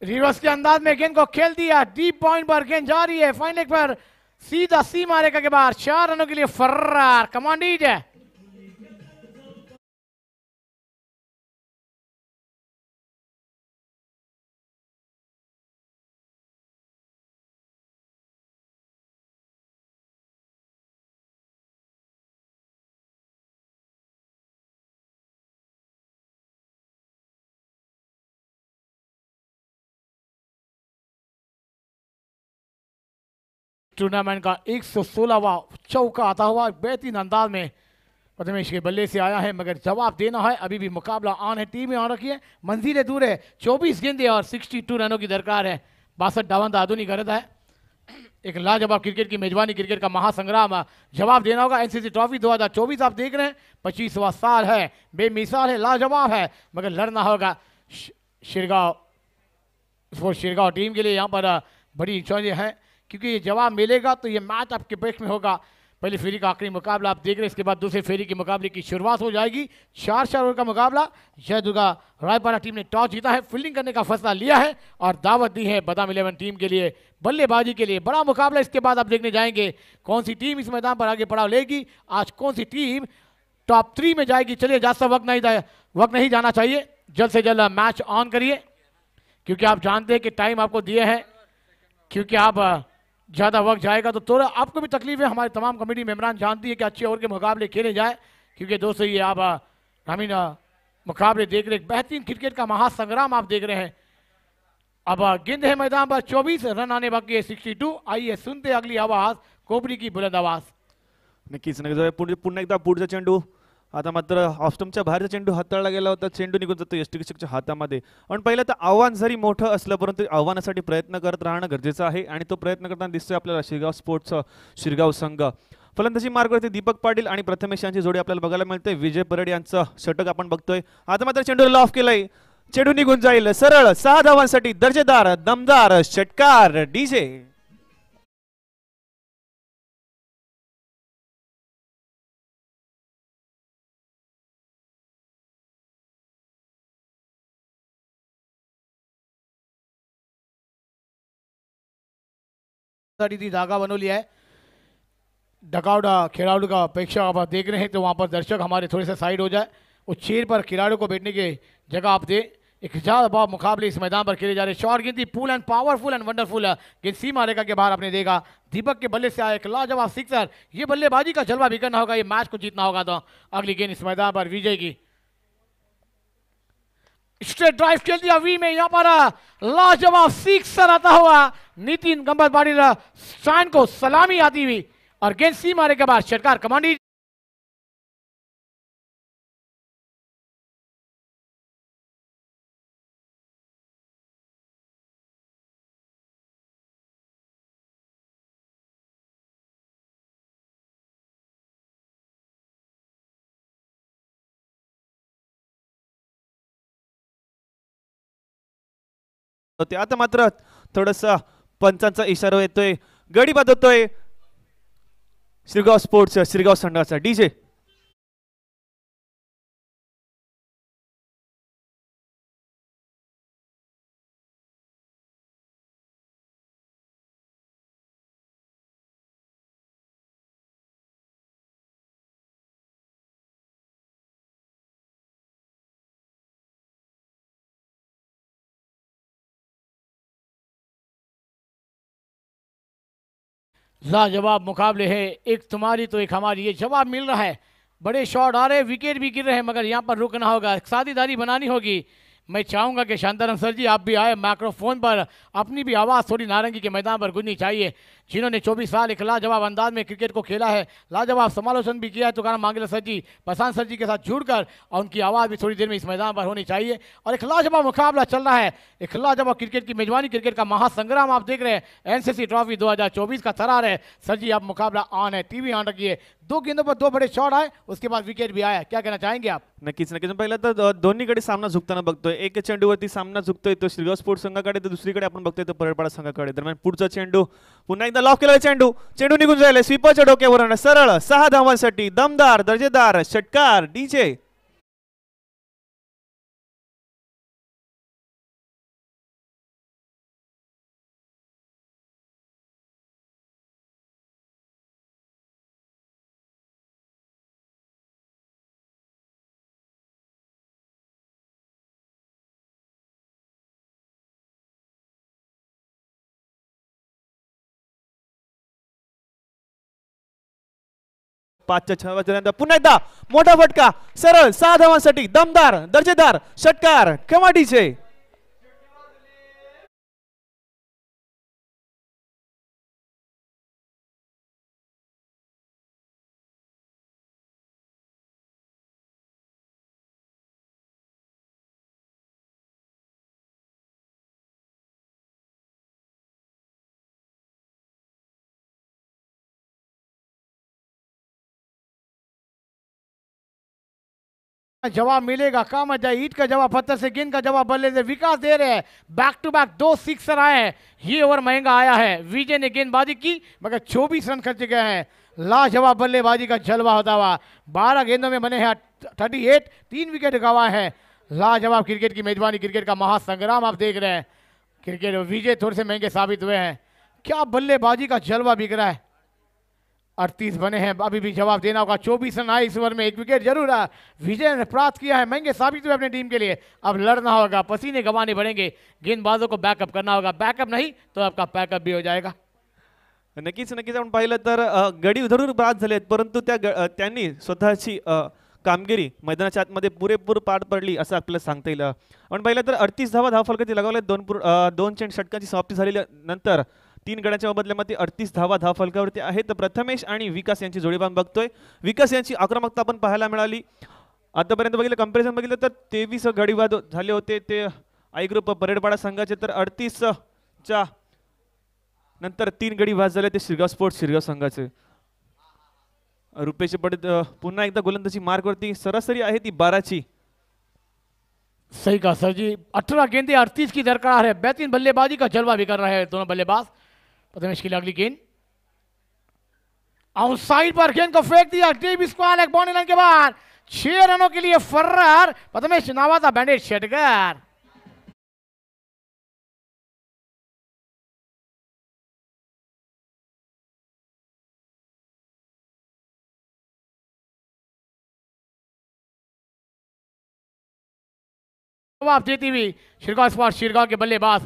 रिवर्स के अंदाज में गेंद को खेल दिया। डीप पॉइंट पर गेंद जा रही है। फाइनल पर सीधा सीमा रेखा के बाहर चार रनों के लिए फर्रार। कमांडीज है टूर्नामेंट का 116वां चौका आता हुआ बेहतरीन अंदाज में प्रथमेश के बल्ले से आया है, मगर जवाब देना है। अभी भी मुकाबला ऑन है, टीम ऑन रखी है। मंजिलें दूर है 24 गेंदे और 62 रनों की दरकार है। बासठ डावन आधुनिक गरज है। एक लाजवाब क्रिकेट की मेजबानी, क्रिकेट का महासंग्राम। जवाब देना होगा, एनसीसी ट्रॉफी 2024 आप देख रहे हैं। पच्चीसवा साल है, बेमिसाल है, लाजवाब है, मगर लड़ना होगा शिरगांव स्पोर्ट्स शिरगांव टीम के लिए यहाँ पर बड़ी चौजे हैं। क्योंकि ये जवाब मिलेगा तो ये मैच आपके पक्ष में होगा। पहली फेरी का आखिरी मुकाबला आप देख रहे हैं, इसके बाद दूसरे फेरी के मुकाबले की शुरुआत हो जाएगी। चार चार ओवर का मुकाबला जय दुर्गा रायपाड़ा टीम ने टॉस जीता है, फील्डिंग करने का फैसला लिया है और दावत दी है बदाम इलेवन टीम के लिए, बल्लेबाजी के लिए। बड़ा मुकाबला इसके बाद आप देखने जाएँगे, कौन सी टीम इस मैदान पर आगे पड़ाव लेगी, आज कौन सी टीम टॉप थ्री में जाएगी। चलिए ज़्यादा वक्त नहीं वक्त नहीं जाना चाहिए, जल्द से जल्द मैच ऑन करिए, क्योंकि आप जानते हैं कि टाइम आपको दिए हैं, क्योंकि आप ज़्यादा वक्त जाएगा तो थोड़ा आपको भी तकलीफ़ है। हमारे तमाम कमेटी मेम्बरान जानती है कि अच्छे ओवर के मुकाबले खेले जाए, क्योंकि दोस्तों ये आप ग्रामीण मुकाबले देख रहे बेहतरीन क्रिकेट का महासंग्राम आप देख रहे हैं। अब गेंद है मैदान पर। 24 रन आने बाकी है 62 आइए सुनते अगली आवाज़ कोबरी की बुलंद आवाज़। नक्कीच नक्कीच चेंडू। आता मात्र ऑफस्टमच्या बाहेरचा चेंडू हाताळला गेला होता. चेंडू निघून जातो यष्टिक्षकच्या हातामध्ये. पण पहिलं तर आव्हान जरी मोठं असलं परंतु आव्हानासाठी प्रयत्न करत राहणं गरजेचं आहे आणि तो प्रयत्न करताना दिसतोय आपल्याला शिरगाव स्पोर्ट्स शिरगाव संघ. फलंदाजी मार्गवरती दीपक पाटील आणि प्रथमेश यांची जोडी आपल्याला बघायला मिळते. विजय परड यांचं षटक आपण बघतोय. आता मात्र चेंडू लॉफ केलाय. चेंडू निघून जाईल सरळ सहा धावांसाठी दर्जेदार दमदार षटकार डीजे. साठी ती जागा बनवली आहे डकआउट खिलाड़ियों का अपेक्षा आप देख रहे हैं तो वहाँ पर दर्शक हमारे थोड़े से साइड हो जाए। उस चेयर पर खिलाड़ियों को बैठने की जगह आप दें। एक ज़्यादा मुकाबले इस मैदान पर खेले जा रहे हैं। शॉर्ट थी full and powerful and wonderful गेंद सी मारेगा के बाहर आपने देखा। दीपक के बल्ले से आया एक लाजवाब सिक्सर। ये बल्लेबाजी का जलवा करना होगा, ये मैच को जीतना होगा तो। अगली गेंद इस मैदान पर विजय की। स्ट्रेट ड्राइव खेल दिया वी में यहाँ पर लाजवाब सिक्सर आता हुआ नितिन गंबर बाड़ी स्टैंड को सलामी आती हुई और गेंद सी मारे के बाद षटकार कमांडी। आता मात्र थोडसा पंचांचा इशारा येतोय. गडी बदलतोय. श्रीगाव स्पोर्ट्स श्रीगाव संघाचा डीजे लाजवाब मुकाबले है। एक तुम्हारी तो एक हमारी। ये जवाब मिल रहा है। बड़े शॉट आ रहे विकेट भी गिर रहे हैं, मगर यहाँ पर रुकना होगा। साझेदारी बनानी होगी। मैं चाहूँगा कि शांताराम सर जी, आप भी आए। माइक्रोफोन पर अपनी भी आवाज़ थोड़ी नारंगी के मैदान पर गुजनी चाहिए। जिन्होंने 24 साल एक लाजवाब अंदाज में क्रिकेट को खेला है लाजवाब समालोचन भी किया है तो कहना मांगेला सर जी प्रशांत सर जी के साथ जुड़कर और उनकी आवाज़ भी थोड़ी देर में इस मैदान पर होनी चाहिए। और एक लाजवाब मुकाबला चल रहा है एक लाजवाब क्रिकेट की मेजबानी क्रिकेट का महासंग्राम आप देख रहे हैं एनसीसी ट्रॉफी 2024 का थरार है। सर जी आप मुकाबला ऑन है टीवी ऑन रखिए। दो गेंदों पर दो बड़े शॉट आए उसके बाद विकेट भी आया क्या कहना चाहेंगे आप? नक्कीच पहिलं तर अ, दोन्हीकडे सामना झुकताना बघतोय एक चेंडूवरती सामना झुकतोय तो श्रीगाव स्पोर्ट्स संघाकडे तर दुसरीकडे आपण बघतोय तो परळपाडा संघाकडे दरम्यान पुढचा चेंडू पुन्हा एकदा लॉक केलेला चेंडू. चेंडू निघून जायला स्वीपरच्या डोक्यावरून सरळ सहा धावांसाठी दमदार दर्जेदार षटकार डीजे पाचच्या छावा झाल्यानंतर पुन्हा एकदा मोठा फटका. सरळ सहा धावांसाठी दमदार दर्जेदार षटकार कमाटीचे जवाब मिलेगा। काम जाए, ईट का जवाब, पत्थर से गेंद का जवाब, बल्ले से विकास दे रहे हैं। बैक टू बैक दो सिक्सर आए हैं। ये ओवर महँगा आया है। विजय ने गेंदबाजी की, मगर 24 रन खर्चे गए हैं। लाजवाब बल्लेबाजी का जलवा होता हुआ बारह गेंदों में बने हैं थर्टी एट तीन विकेट गंवा है। लाजवाब क्रिकेट की मेजबानी, क्रिकेट का महासंग्राम आप देख रहे हैं। क्रिकेट विजय थोड़े से महँगे साबित हुए हैं। क्या बल्लेबाजी का जलवा रहा है। अड़तीस बने हैं। अभी भी जवाब देना होगा। चौबीस रन आए इस ओवर में। एक विकेट ज़रूर है विजय ने प्राप्त किया है। महँगे साबित हुए अपनी टीम के लिए। अब लड़ना होगा। पसीने गंवाने पड़ेंगे। गेंदबाजों को बैकअप करना होगा। बैकअप नहीं तो आपका पैकअप भी हो जाएगा। नक्कीच नक्कीच। आपण पाहिलं तर गडी ज़रूर बाद झाले आहेत परंतु स्वतःची अ, कामगिरी मैदानाच्या आतमध्ये पुरेपूर पार पडली असं आपल्याला सांगता येईल. आपण अडतीस धावा धाव फलकाची लगावले दोन दोन चेंड षटकांची समाप्ती नंतर तीन गड्यांच्या बदल्यामध्ये अडतीस धावा धाव फलकावरती आहेत. प्रथमेश आणि विकास यांची जोडीबान बघतोय. विकास यांची आक्रमकता आपण पाहायला मिळाली. आतापर्यंत बघितलं कंपॅरिझन बघितलं तर तेवीस गडीवाद झाले होते. ते आई ग्रुप परेडपाडा संघाचे तर अडतीस च्या नंतर तीन गडी वाद झाले ते शिरगाव स्पोर्ट्स शिरगाव संघाचे. रुपेश पडित पुन्हा एकदा गोलंदाजी मार्कवरती सरासरी आहे ती बाराची. सही कहा सर जी अठारह गेंदे अड़तीस की दरकार है बेहतरीन बल्लेबाजी का जलवा भी कर रहे हैं दोनों बल्लेबाज? के लिए अगली गेंद। आउटसाइड पर गेंद को फेंक दिया। टीम स्क्वायर एक बॉनी लाइन के बाद छह रनों के लिए फर्रार। प्रथमेश नवादा बैंडेज शेटकर जवाब देती हुई शिरगांव स्पॉट, शिरगांव के बल्लेबाज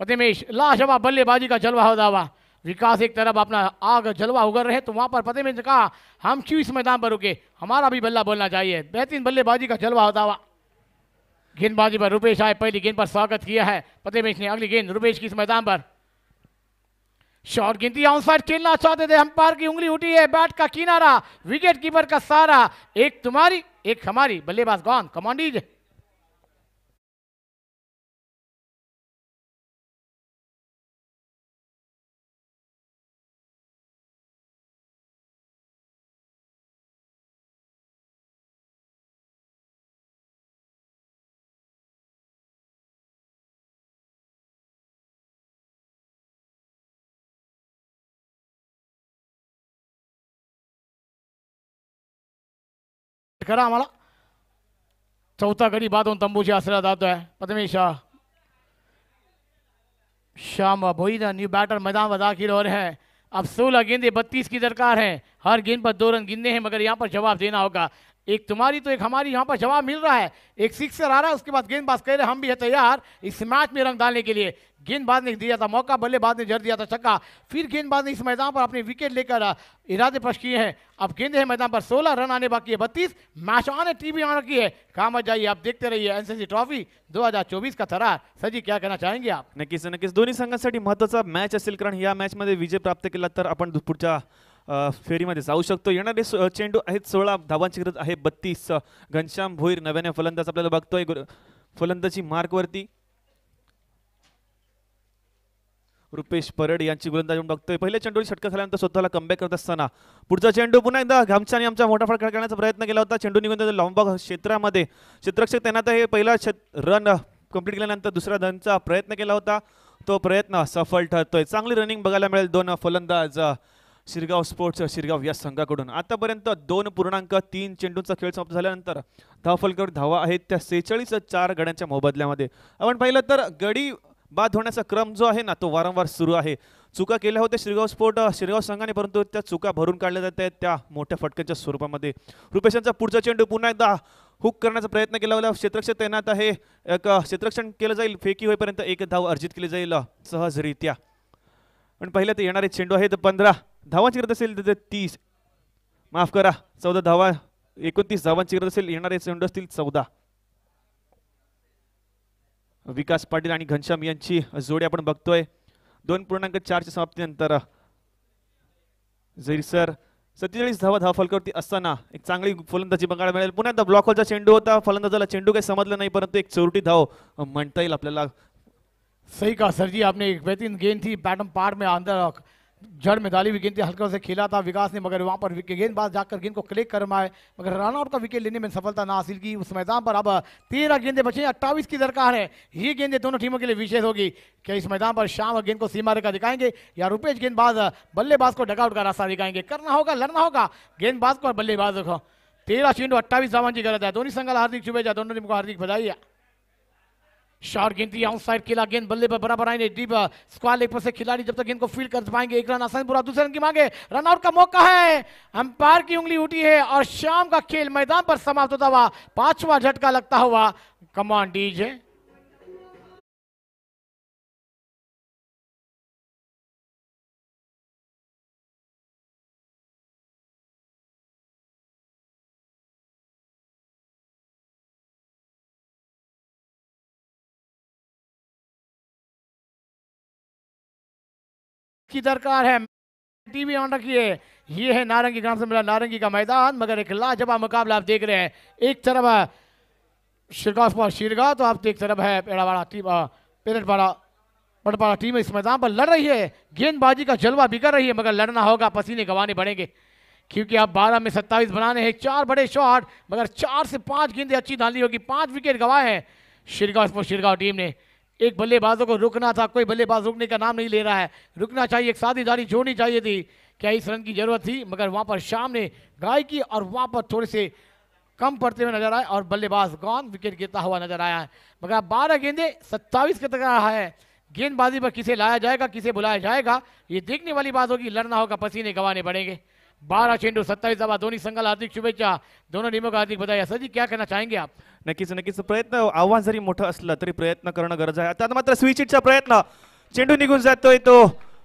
प्रतिमेश लाजवाब बल्लेबाजी का जलवा होता हुआ विकास एक तरफ़ अपना आग जलवा उगर रहे तो वहाँ पर प्रतिमेश ने कहा, हम क्यों इस मैदान पर रुके? हमारा भी बल्ला बोलना चाहिए। बेहतरीन बल्लेबाजी का जलवा होता हुआ गेंदबाजी पर रुपेश आए, पहली गेंद पर स्वागत किया है। प्रतिमेश ने अगली गेंद रुपेश की इस मैदान पर। शॉर्ट गिनती, आउटसाइड खेलना चाहते थे, अंपायर की उंगली उठी है, बैट का किनारा विकेट कीपर का सारा एक तुम्हारी, एक हमारी, बल्लेबाज गॉन, कमांडीज करा आम्हाला चौथा गडी बांधून तंबूची आसरा प्रथमेश शाह शाम भोईदा न्यू बैटर मैदान में दाखिल हो रहे हैं। अब 16 गेंदे 32 की दरकार है। हर गेंद पर दो रन गिनने हैं, मगर यहाँ पर जवाब देना होगा। एक तुम्हारी तो एक हमारी, यहाँ पर जवाब मिल रहा है। एक सिक्सर आ रहा है, उसके बाद गेंदबाज कह रहे हम भी है तैयार इस मैच में रंग डालने के लिए। गेंदबाज ने दिया था, मौका बल्लेबाज ने जड़ दिया था, छक्का। फिर गेंदबाज ने इस मैदान पर अपने विकेट लेकर इरादे पेश किए हैं। अब गेंदे हैं मैदान पर 16 रन आने बाकी है 32 मैच ऑन है टीवी ऑन रखी है। काम जाइए, आप देखते रहिए एनसीसी ट्रॉफी 2024 का थरार सर जी क्या कहना चाहेंगे आप? नक्कीच नक्कीच। दोन्ही संघांसाठी महत्वाचा मॅच असेल, कारण या मॅचमध्ये विजय प्राप्त तर आपण दु- पुढच्या फेरीमध्ये जाऊ शकतो. येणारे चेंडू आहेत, सोळा धावांची गरज आहे, बत्तीस घनश्याम भोईर नव्याने फलंदाज बघतोय. गुर- फलंदाजी मार्कवरती रुपेश परड यांची गोलंदाजी बघतोय. पहिल्या चेंडूवर षटका झाल्यानंतर स्वतःला कमबॅक करत असताना पुढचा चेंडू पुन्हा एकदा घामच्याने आमचा मोठा फटका करण्याचा प्रयत्न केला होता. चेंडू निघून जातो क्षेत्रामध्ये. क्षेत्रक्षक त्यांना हे पहिला रन कंप्लीट केल्यानंतर दुसरा रनचा प्रयत्न केला होता. तो प्रयत्न सफल ठरतोय. चांगली रनिंग बघायला मिळेल दोन फलंदाज. शिरगाव स्पोर्ट्स शिरगाव या संघाकडून. आतापर्यंत दोन पूर्णांक तीन चेंडूंचा खेळ समाप्त झाल्यानंतर धावफलकावर धावा आहेत. त्या सेहेचाळीस चार गड्यांच्या मोबदल्यामध्ये. आपण पाहिलं तर गडी बाद होण्याचा क्रम जो आहे ना तो वारंवार सुरू आहे. चुका केल्या होत्या श्रीगाव स्पोर्ट श्रीगाव संघाने परंतु त्या चुका भरून काढल्या जात आहेत. त्या मोठ्या फटक्याच्या स्वरूपामध्ये. रुपेशांचा पुढचा चेंडू पुन्हा एकदा हुक करण्याचा प्रयत्न केला होता. क्षेत्ररक्षक तैनात आहे. एक क्षेत्रक्षण केलं जाईल फेकी होईपर्यंत एक धाव अर्जित केली जाईल सहजरित्या. पण पहिल्या ते येणारे चेंडू आहेत पंधरा. धावांची गरज असेल तर तीस. माफ करा चौदा धावा एकोणतीस धावांची गरज असेल येणारे चेंडू असतील चौदा. विकास पाटील आणि घनश्याम यांची जोडी आपण बघतोय. दोन पूर्णांक चारच्या समाप्तीनंतर जरी सर सत्तेचाळीस धावा धाव फलकावरती असताना एक चांगली फलंदाजी बघायला मिळेल. पुन्हा एकदा ब्लॉक होलचा चेंडू होता. फलंदाजाला चेंडू काही समजलं नाही परंतु एक चोरटी धाव म्हणता येईल आपल्याला. सही का सर जी आपने एक बेहतरीन गेंद थी बैटम पार में अंदर जड़ में डाली हुई गेंद हल्का से खेला था विकास ने, मगर वहाँ पर गेंदबाज जाकर गेंद को क्लिक कर माए मगर रन आउट का विकेट लेने में सफलता ना हासिल की। उस मैदान पर अब तेरह गेंदे बचे हैं, अट्ठाईस की दरकार है। ये गेंदे दोनों टीमों के लिए विशेष होगी। क्या इस मैदान पर शाम गेंद को सीमा रेखा दिखाएँगे, या रुपेश गेंदबाज बल्लेबाज को डकआउट का रास्ता दिखाएँगे? करना होगा, लड़ना होगा। गेंदबाज को और बल्लेबाज को। तेरह चेंडू अट्ठाईस धावन की गलत है। दोनों संगल हार्दिक शुभेच्छा। दोनों टीम को हार्दिक बधाई। है शॉट गेंद आउटसाइड खेला गेंद बल्ले पर बराबर आएँगे डीप स्क्वायर लेग पर से खिलाड़ी जब तक गेंद को फ़ील्ड कर पाएँगे, एक रन आसान, पूरा दूसरे रन की मांगे रनआउट का मौका है, अंपायर की उंगली उठी है, और शाम का खेल मैदान पर समाप्त होता हुआ, पांचवा झटका लगता हुआ कमांडीज डीजे की दरकार है। टीवी ऑन रखिए। ये है नारंगी ग्राम सम्मेलन नारंगी का मैदान, मगर एक लाजवाब मुकाबला आप देख रहे हैं। एक तरफ़ शिरगांव स्पोर्ट शिरगांव तो आप एक तरफ़ है पेड़ावाड़ा टीम पेड़पाड़ा पटपाड़ा टीम इस मैदान पर लड़ रही है। गेंदबाजी का जलवा बिगड़ रही है, मगर लड़ना होगा, पसीने गंवाने पड़ेंगे क्योंकि आप 12 में 27 बनाने हैं, चार बड़े शॉट, मगर चार से पाँच गेंदें अच्छी डाली होगी। पाँच विकेट गंवाए हैं शिरगांव स्पोर्ट शिरगांव टीम ने। एक बल्लेबाजों को रुकना था, कोई बल्लेबाज रुकने का नाम नहीं ले रहा है। रुकना चाहिए, एक साझेदारी जोड़नी चाहिए थी। क्या इस रन की ज़रूरत थी? मगर वहाँ पर शाम ने गाय की और वहाँ पर थोड़े से कम पड़ते हुए नज़र आए और बल्लेबाज गौन विकेट गिरता हुआ नज़र आया है। मगर बारह गेंदे सत्ताईस का तक रहा है। गेंदबाजी पर किसे लाया जाएगा, किसे बुलाया जाएगा, ये देखने वाली बात होगी। लड़ना होगा, पसीने गंवाने पड़ेंगे। बारह चेंडू सत्तावीस दबा दोन्ही संघाला हार्दिक शुभेच्छा. दोनों टीमों का हार्दिक बधाई. सर जी क्या कहना चाहेंगे आप? नक्कीच नक्कीच. प्रयत्न आव्हान जरी मोठं असलं तरी प्रयत्न करणं गरज आहे. आता मात्र स्विचिटचा प्रयत्न. चेंडू निघून जातोय तो.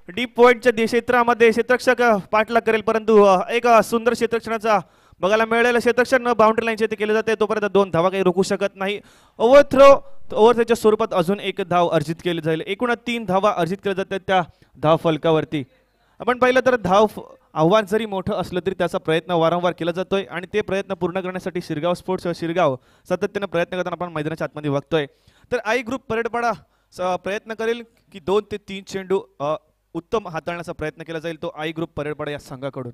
डीप पॉईंटच्या क्षेत्रामध्ये क्षेत्रक्षक पाठलाग करेल. परंतु एक सुंदर क्षेत्रक्षणाचा बघायला मिळालेलं क्षेत्रक्षण बाउंड्री लाईनच्या इथे केले जाते. तोपर्यंत दोन धावा काही रोखू शकत नाही. ओव्हर थ्रो ओव्हर थ्रोच्या स्वरूपात अजून एक धाव अर्जित केली जाईल. एकूण तीन धावा अर्जित केल्या जातात त्या धाव फलकावरती. आपण पाहिलं तर धाव आव्हान जरी मोठं असलं तरी त्याचा प्रयत्न वारंवार केला जातोय आणि ते प्रयत्न पूर्ण करण्यासाठी शिरगाव स्पोर्ट्स शिरगाव सातत्यानं प्रयत्न करताना आपण मैदानाच्या आतमध्ये बघतोय. तर आई ग्रुप परेडपाडा प्रयत्न करेल की दोन ते तीन चेंडू उत्तम हाताळण्याचा प्रयत्न केला जाईल तो आई ग्रुप परेडपाडा या संघाकडून.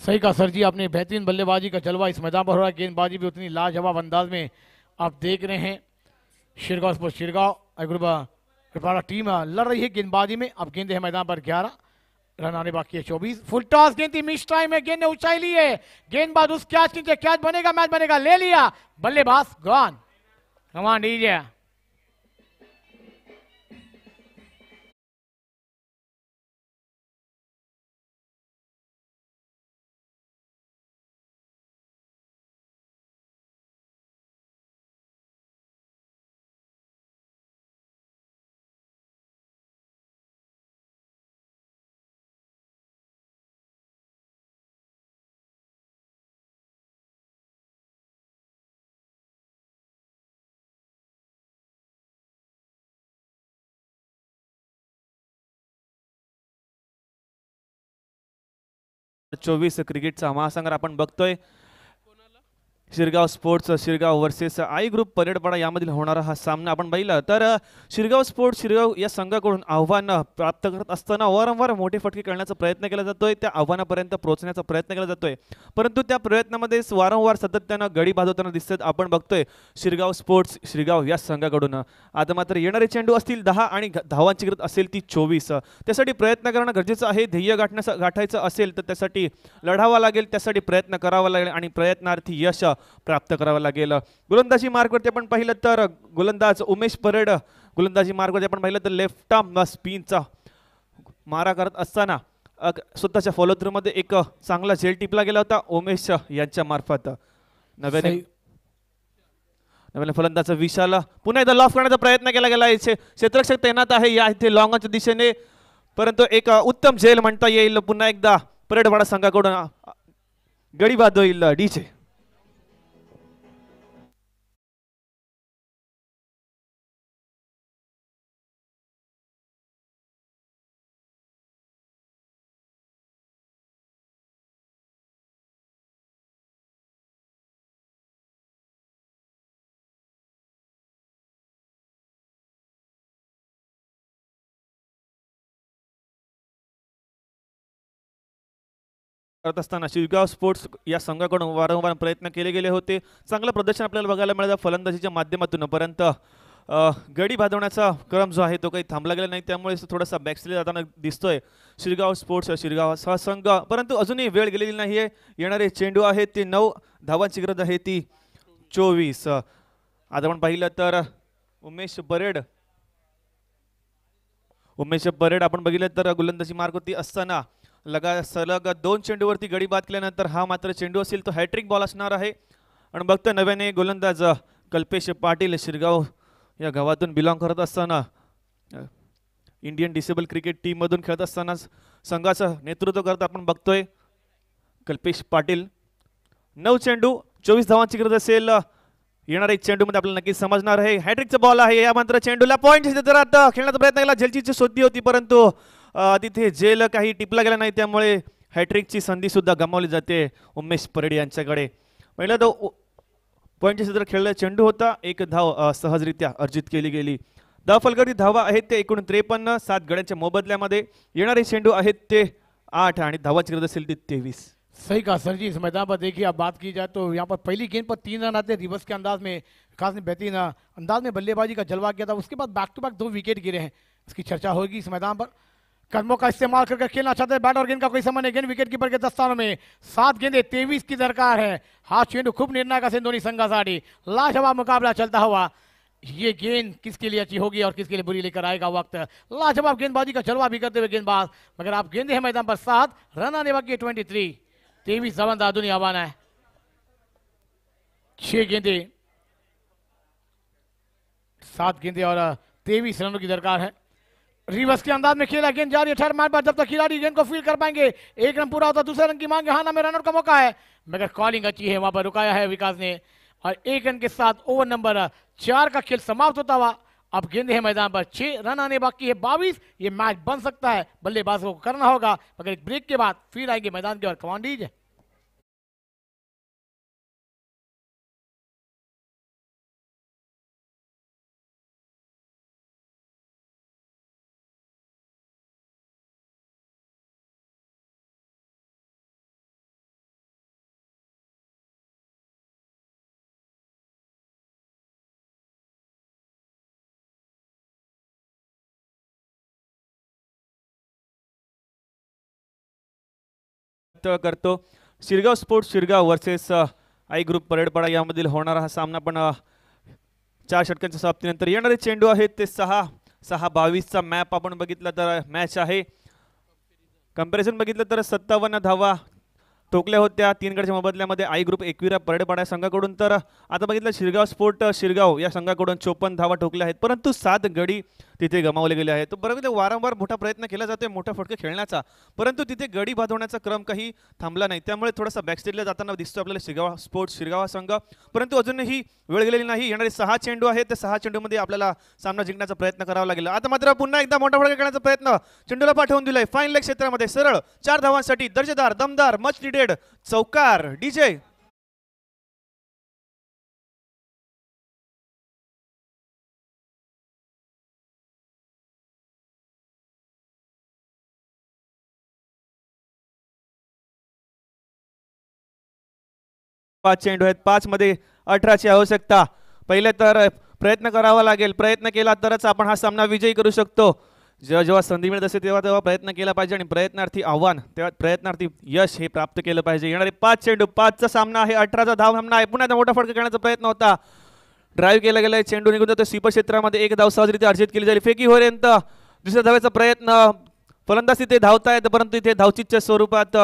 सही का सर जी आपने बेहतरीन बल्लेबाजी का जलवा इस मैदान पर हो रहा है। गेंदबाजी भी उतनी लाजवाब अंदाज में आप देख रहे हैं। शिरगांव स्पोर्ट आई ग्रुप कृपाला टीम लड़ रही है गेंदबाजी में। अब गेंद है मैदान पर ग्यारह। रन आने बाकी है चौबीस। फुल टॉस गेंद थी, मिस टाइम है। गेंद ने ऊंचाई ली है। गेंदबाज उस कैच नीचे कैच बनेगा मैच बनेगा। ले लिया। बल्लेबाज गॉन कमान डीजे चोवीस क्रिकेटचा महासंग्रह आपण बघतोय. Shirgaon sports Shirgaon versus Aai group Paredpada यामधील होणारा हा सामना आपण पाहिला. तर शिरगाव स्पोर्ट्स शिरगाव या संघाकडून आव्हान प्राप्त करत असताना वारंवार मोठे फटके करण्याचा प्रयत्न केला जातोय. त्या आव्हानापर्यंत पोहोचण्याचा प्रयत्न केला जातोय. परंतु त्या प्रयत्नामध्ये वारंवार सातत्यानं गडी बाजवताना दिसत आपण बघतोय शिरगाव स्पोर्ट्स शिरगाव या संघाकडून. आता मात्र येणारे चेंडू असतील दहा आणि धावांची गरज असेल ती चोवीस. त्यासाठी प्रयत्न करणं गरजेचं आहे. ध्येय गाठण्याचं गाठायचं असेल तर त्यासाठी लढावा लागेल. त्यासाठी प्रयत्न करावा लागेल आणि प्रयत्नार्थी यश प्राप्त करावं लागेल. गोलंदाजी मार्गवरती आपण पाहिलं तर गोलंदाज उमेश परेड गोलंदाजी मार्गवरती आपण पाहिलं तर लेफ्ट आर्म स्पिनचा मारा करत असताना स्वतःच्या फॉलो थ्रूमध्ये एक चांगला झेल टिपला गेला होता उमेश यांच्या मार्फत. नव्याने नव्याने फलंदाज विशाल. पुन्हा एकदा लॉफ करण्याचा प्रयत्न केला गेला. आहे क्षे- क्षेत्ररक्षक तैनात आहे या इथे लॉंगच्या दिशेने. परंतु एक उत्तम झेल म्हणता येईल. पुन्हा एकदा परेडवाडा संघाकडून गडी बाद होईल डीचे करत असताना शिवगाव स्पोर्ट्स या संघाकडून वारंवार प्रयत्न केले गेले होते. चांगलं प्रदर्शन आपल्याला बघायला मिळालं फलंदाजीच्या माध्यमातून. परंत गडी भाजवण्याचा क्रम जो आहे तो काही थांबला गेला नाही. त्यामुळे थोडासा बॅकस्टेज जाताना दिसतोय शिरगाव स्पोर्ट्स शिरगाव हा संघ परंतु अजूनही वेळ गेलेली नाही आहे येणारे चेंडू आहेत ते नऊ धावांची गरज आहे ती चोवीस. आता आपण पाहिलं तर उमेश बरेड. उमेश बरेड आपण बघितलं तर गोलंदाजी मार्ग होती असताना लगा सलग दोन चेंडूवरती गडी बाद केल्यानंतर हा मात्र चेंडू असेल तो हॅट्रिक बॉल असणार आहे. आणि बघतो नव्याने गोलंदाज कल्पेश पाटील शिरगाव या गावातून बिलॉंग करत असताना इंडियन डिसेबल क्रिकेट टीममधून खेळत असताना संघाचं नेतृत्व करत आपण बघतोय. कल्पेश पाटील नऊ चेंडू चोवीस धावांची गरज असेल. येणारे चेंडूमध्ये आपल्याला नक्कीच समजणार आहे. हॅट्रिकचा बॉल आहे. या मात्र चेंडूला पॉईंट खेळण्याचा प्रयत्न केला. जेलची सोती होती परंतु तिथे जेल काही टिपला गेला नाही त्यामुळे हॅट्रिकची संधीसुद्धा गमावली जाते उमेश परेड यांच्याकडे. पहिला तो पॉईंटच्या क्षेत्रात खेळलेला चेंडू होता एक धाव सहजरित्या अर्जित केली गेली. दहा फलगडी धावा आहेत ते एकूण त्रेपन्न सात गड्यांच्या मोबदल्यामध्ये येणारे चेंडू आहेत ते आठ आणि धावाची गरज असेल ती तेवीस. सही कहा सर जी इस मैदान पर देखिए अब बात की जाए तो यहाँ पर पहली गेंद पर तीन रन आते रिवर्स के अंदाज में खास ने बेहतरीन अंदाज में बल्लेबाजी का जलवा किया था उसके बाद बैक टू बैक दो विकेट गिरे हैं इसकी चर्चा होगी इस मैदान पर। कदमों का इस्तेमाल करके खेलना चाहते हैं बैट और गेंद का कोई समझ नहीं। गेंद विकेट कीपर के दस्तानों में सात गेंदे, तेईस की दरकार है। हाथ चेंडू खूब निर्णायक असेल दोन्ही संघासाठी लाजवाब मुकाबला चलता हुआ। ये गेंद किसके लिए अच्छी होगी और किसके लिए बुरी लेकर आएगा वक्त? लाजवाब गेंदबाजी का जलवा भी करते हुए गेंदबाज। मगर आप गेंदे हैं मैदान पर सात, रन आने बाकी ट्वेंटी थ्री तेईस जवन दादुनी आवाना है। छह गेंदे, सात गेंदे और तेईस रनों की दरकार है। रिवर्स के अंदाज में खेला गेंद जारी अठारह मार पर जब तक खिलाड़ी गेंद को फील कर पाएँगे, एक रन पूरा होता, दूसरे रन की मांग हाँ में रनर का मौका है। मगर कॉलिंग अच्छी है, वहाँ पर रुकाया है विकास ने। और एक रन के साथ ओवर नंबर चार का खेल समाप्त होता हुआ, अब गेंद हैं मैदान पर। छह रन आने बाकी है बाईस ये मैच बन सकता है। बल्लेबाजों को करना होगा, मगर एक ब्रेक के बाद फिर आएँगे मैदान के और कमांडीज व्यक्त करतो. Shirgaon sports Shirgaon versus Aai group Paredpada यामधील होणारा हा सामना पण चार षटकांच्या समाप्तीनंतर येणारे चेंडू आहेत ते सहा सहा बावीसचा मॅप आपण बघितला तर मॅच आहे. कंपॅरिझन बघितलं तर सत्तावन्न धावा ठोकल्या होत्या. तीन गडच्या मोबदल्यामध्ये आई ग्रुप एकविरा परडेपाडा या संघाकडून. तर आता बघितलं शिरगाव स्पोर्ट शिरगाव या संघाकडून चोपन्न धावा ठोकल्या आहेत. परंतु सात गडी तिथे गमावले गेले आहेत. बरोबर वारंवार मोठा प्रयत्न केला जातोय मोठा फटका खेळण्याचा. परंतु तिथे गडी बाधवण्याचा क्रम काही थांबला नाही. त्यामुळे थोडासा बॅकस्टेजला जाताना दिसतो आपल्याला शिरगाव स्पोर्ट शिरगाव हा संघ. परंतु अजूनही वेळ गेलेली नाही. येणारे सहा चेंडू आहेत. त्या सहा चेंडूमध्ये आपल्याला सामना जिंकण्याचा प्रयत्न करावा लागेल. आता मात्र पुन्हा एकदा मोठा फटका खेळण्याचा प्रयत्न. चेंडूला पाठवून दिलाय. फाईन लेग क्षेत्रामध्ये सरळ चार धावांसाठी दर्जेदार दमदार मच निडेड चौकार डीजे. पाच चेंडू आहेत. पाच मध्ये अठराची आवश्यकता. पहिले तर प्रयत्न करावा लागेल. प्रयत्न केला तरच आपण हा सामना विजयी करू शकतो. जेव्हा जेव्हा संधी मिळत असते तेव्हा तेव्हा प्रयत्न केला पाहिजे आणि प्रयत्नार्थी आव्हान तेव्हा प्रयत्नार्थी यश हे प्राप्त केलं पाहिजे. येणारे पाच चेंडू पाचचा सामना आहे अठराचा धाव सामना आहे. पुन्हा मोठा फटका करण्याचा प्रयत्न होता. ड्राईव्ह केला गेलाय चेंडू निघून जातो स्वीपर क्षेत्रामध्ये एक धाव सहजरित्या अर्जित केली जाईल. फेकी होईपर्यंत दुसऱ्या धावायचा प्रयत्न फलंदाज तिथे धावतायत परंतु इथे धावचीच्या स्वरूपात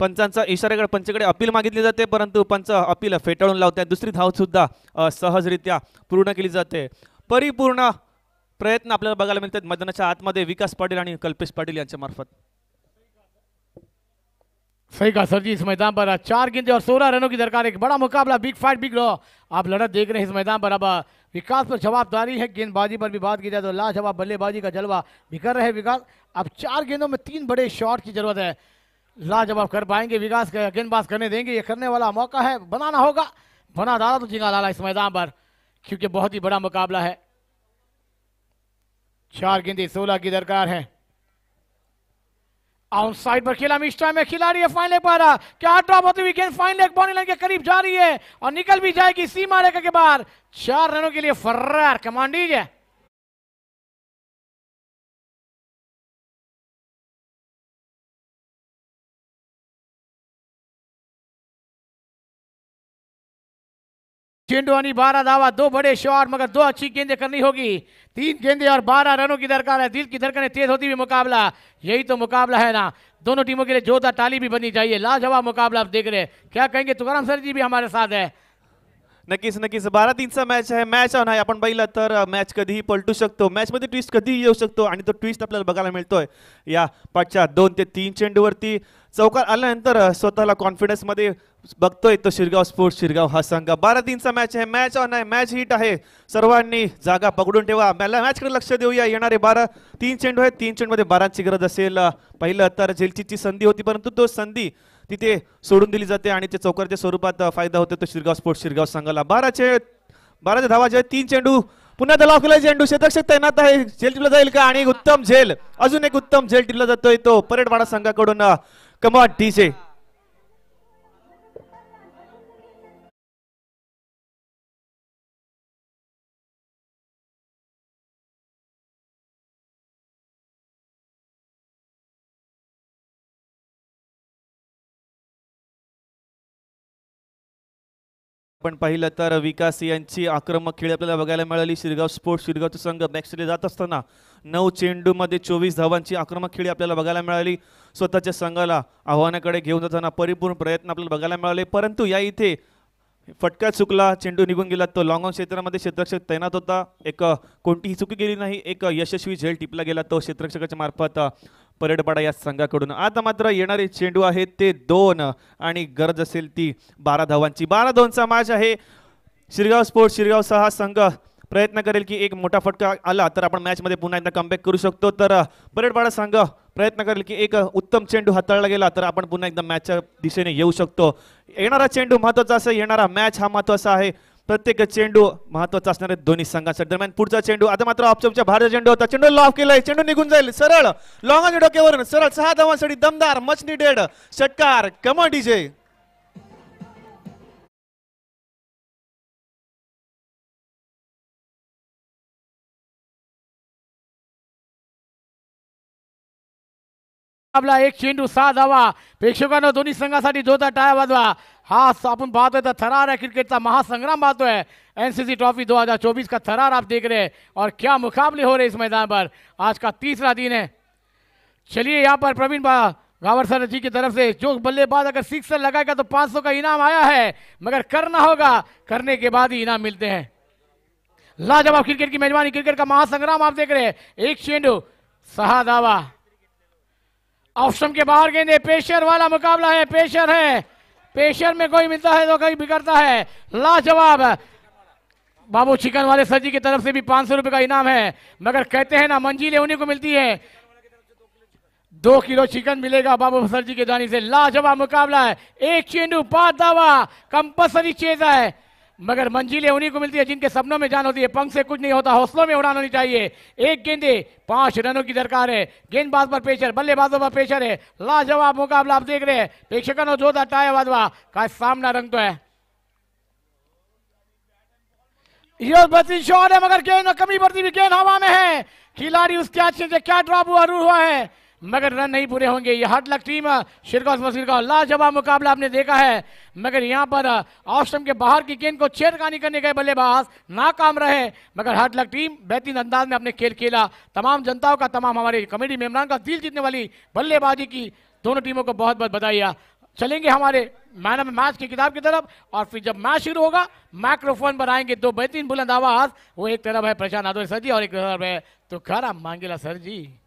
पंचांचा इशाऱ्याकडे पंचकडे अपील मागितली जाते परंतु पंच अपील फेटाळून लावतात दुसरी धावसुद्धा सहजरित्या पूर्ण केली जाते. परिपूर्ण प्रयत्न आपल्याला बघायला मिळतात. मैदानाच्या आतमध्ये विकास पाटील आणि कल्पेश पाटील मार्फत. सही कहा सर जी इस मैदान पर चार गेंदे और सोलह रनों की दरकार। एक बड़ा मुकाबला बिग फाइट बिग ड्रॉ आप लड़त देख रहे हैं इस मैदान पर। अब विकास पर जवाबदारी है। गेंदबाजी पर भी बात की जाए तो लाजवाब बल्लेबाजी का जलवा भी कर रहे विकास। अब चार गेंदों में तीन बड़े शॉट की ज़रूरत है। लाजवाब कर पाएँगे विकास गेंदबाज, करने देंगे। ये करने वाला मौका है। बनाना होगा। बना डाला तो जिंगा लाला इस मैदान पर। क्योंकि बहुत ही बड़ा मुकाबला है। चार गेंदे, सोलह की दरकार है। आउट साइड पर खेला टाइम में खिलाड़ी है फाइन लेग पर। क्या ड्रॉप होती हुई गेंद? फाइन लेग बॉनी लाइन के करीब जा रही है और निकल भी जाएगी सीमा रेखा के बाहर। चार रनों के लिए फर्रार कमांडीज है। चेंडू बारह दावा दो बड़े शॉट, मगर दो अच्छी गेंदें करनी होगी। तीन गेंदें और बारह रनों की दरकार है। दिल की धड़कनें तेज होती हुई मुकाबला। यही तो मुकाबला है ना। दोनों टीमों के लिए जोरदार ताली भी बननी चाहिए लाजवाब मुकाबला आप देख रहे हैं। क्या कहेंगे? तुकाराम सर जी भी हमारे साथ है। नक्कीच नक्कीच बारा तीनचा मॅच आहे मॅच ऑन आहे आपण पाहिलं तर मॅच कधीही पलटू शकतो। मॅचमध्ये ट्विस्ट कधीही येऊ शकतो आणि तो ट्विस्ट आपल्याला बघायला मिळतोय। या पाचच्या दोन ते तीन चेंडूवरती चौकार आल्यानंतर स्वतःला कॉन्फिडन्समध्ये बघतोय तो शिरगाव स्पोर्ट्स शिरगाव हा संघ. बारा तीनचा मॅच आहे. मॅच ऑन आहे. मॅच हिट आहे. सर्वांनी जागा पकडून ठेवा. मला मॅचकडे लक्ष देऊया. येणारे बारा तीन चेंडू आहेत. तीन चेंडूमध्ये बारांची गरज असेल. पहिलं तर झेलचीची संधी होती परंतु तो संधी तिथे सोडून दिली जाते आणि ते चौकारच्या स्वरूपात फायदा होतो तो शिरगाव स्पोर्ट्स शिरगाव संघाला. बाराचे बाराच्या धावा जे तीन चेंडू. पुन्हा दलाव केला चेंडू शतक्षक तैनात आहे. झेल टिपला जाईल का? आणि उत्तम झेल. अजून एक उत्तम झेल टिपला जातोय तो. परेडवाडा संघाकडून Come on, DJ. आपण पाहिलं तर विकास यांची आक्रमक खेळी आपल्याला बघायला मिळाली. शिरगाव स्पोर्ट्स शिरगावचा संघ बॅकस्टेजला जात असताना नऊ चेंडूमध्ये चोवीस धावांची आक्रमक खेळी आपल्याला बघायला मिळाली. स्वतःच्या संघाला आव्हानाकडे घेऊन जाताना परिपूर्ण प्रयत्न आपल्याला बघायला मिळाले. परंतु या इथे फटका चुकला चेंडू निघून गेला. तो लॉंग ऑन क्षेत्रामध्ये क्षेत्रक्षक तैनात होता. एक कोणतीही चुकी गेली नाही. एक यशस्वी झेल टिपला गेला. तो क्षेत्रक्षकाच्या मार्फत परेडपाडा या संघाकडून. आता मात्र येणारे चेंडू आहेत ते दोन. आणि गरज असेल ती बारा धावांची. बारा दोनचा मॅच आहे. शिरगाव स्पोर्ट्स शिरगावचा हा संघ प्रयत्न करेल की एक मोठा फटका आला तर आपण मॅचमध्ये पुन्हा एकदा कमबॅक करू शकतो. तर परेडपाडा संघ प्रयत्न करेल की एक उत्तम चेंडू हाताळला गेला तर आपण पुन्हा एकदा मॅचच्या दिशेने येऊ शकतो. येणारा चेंडू महत्त्वाचा असेल येणारा मॅच हा महत्त्वाचा आहे. प्रत्येक चेंडू महत्त्वाचा असणार आहे दोन्ही संघांच्या दरम्यान. पुढचा चेंडू आता मात्र ऑप्शनच्या बाहेरचा चेंडू होता. चेंडू लॉफ केलाय. चेंडू निघून जाईल. सरळ. लॉंग आणि डोक्यावरून सरळ सहा धावांसाठी दमदार मचनी डेड षटकार कमा डीजे आपला एक चेंडू सहा धावा. प्रेक्षकांना, दोन्ही संघासाठी जोरदार टाळ्या वाजवा. हा स- आपण पाहतोय तर थरार है क्रिकेट का महासंग्राम पाहतोय. एनसीसी ट्रॉफी 2024 का थरार आप देख रहे हैं. और क्या मुकाबले हो रहे हैं इस मैदान पर? आज का तीसरा दिन है. चलिए यहाँ पर प्रवीण गावर सर जी की तरफ़ से, जो बल्लेबाज अगर सिक्सर लगाएगा तो 500 का इनाम आया है, मगर करना होगा। करने के बाद ही इनाम मिलते हैं। लाजवाब क्रिकेट की मेजबानी, क्रिकेट का महासंग्राम आप देख रहे हैं। एक चेंडू सहा दावा ऑप्शन के बाहर गेंदे, पेशर वाला मुकाबला है, पेशर है। पेशर में कोई मिलता है तो कोई बिगड़ता है। लाजवाब। बाबू चिकन वाले सर जी की तरफ़ से भी पाँच सौ रुपए का इनाम है। मगर कहते हैं ना मंजिलें उन्हीं को मिलती है। दो किलो चिकन मिलेगा बाबू सर जी के दानी से। लाजवाब मुकाबला है। एक चेंडू, पाँच दावा। कंपल्सरी चेज है। मगर मंजिलें उन्हीं को मिलती है जिनके सपनों में जान होती है। पंख से कुछ नहीं होता, हौसलों में उड़ान होनी चाहिए। एक गेंदे, पाँच रनों की दरकार है। गेंदबाज पर पेशर, बल्लेबाजों पर पेशर है। लाजवाब मुकाबला आप देख रहे हैं। प्रेक्षकों जोरदार टाया वाजवा का सामना रंग तो है। है, मगर गेंद कमी बढ़ती हुई गेंद हवा में है। खिलाड़ी उसके अच्छे से क्या ड्रॉप हुआ हुआ है। मगर रन नहीं पूरे होंगे। ये हट लक टीम शिरगांव शिरगांव लाजवाब मुकाबला आपने देखा है। मगर यहाँ पर ऑस्ट्रम के बाहर की गेंद को छेड़खानी करने गए बल्लेबाज। नाकाम रहे। मगर हट लक टीम बेहतरीन अंदाज में अपने खेल खेला। तमाम जनताओं का, तमाम हमारे कमेटी मेम्बरान का दिल जीतने वाली बल्लेबाजी की दोनों टीमों को बहुत बहुत बधाई। चलेंगे हमारे मैन ऑफ़ मैच की किताब की तरफ़, और फिर जब मैच शुरू होगा माइक्रोफोन पर आएँगे दो बेहतरीन बुलंद आवाज़। वो एक तरफ़ है प्रशांत आदोरी सर जी, और एक तरफ़ है तो खरा मांगेला सर जी।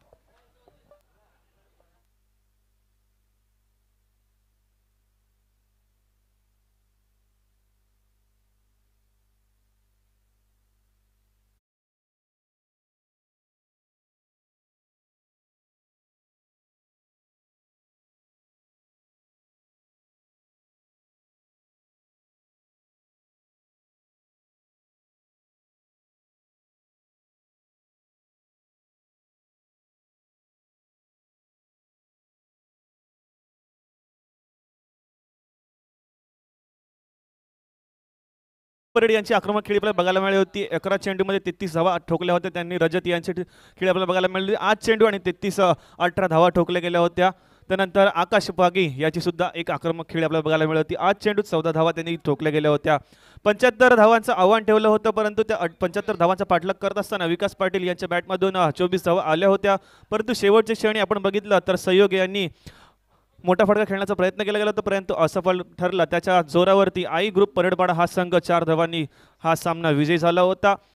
परेड यांची आक्रमक खेळी आपल्याला बघायला मिळाली होती. अकरा चेंडूमध्ये तेहतीस धावा ठोकल्या होत्या. त्यांनी रजत यांची खेळी आपल्याला बघायला मिळाली. आठ चेंडू आणि तेहतीस अठरा धावा ठोकल्या गेल्या होत्या. त्यानंतर आकाश पागी याची सुद्धा एक आक्रमक खेळी आपल्याला बघायला मिळाली होती. आज चेंडूत चौदा धावा त्यांनी ठोकल्या गेल्या होत्या. पंच्याहत्तर धावांचं आव्हान ठेवलं होतं परंतु त्या पंच्याहत्तर धावांचा पाठलाग करत असताना विकास पाटील यांच्या बॅटमधून चोवीस धावा आल्या होत्या. परंतु शेवटच्या क्षणी आपण बघितलं तर सहयोग यांनी मोठा फटका खेळण्याचा प्रयत्न केला गेला होता परंतु असफल ठरला. त्याच्या जोरावरती आई ग्रुप परेडपाडा हा संघ चार धावांनी हा सामना विजयी झाला होता.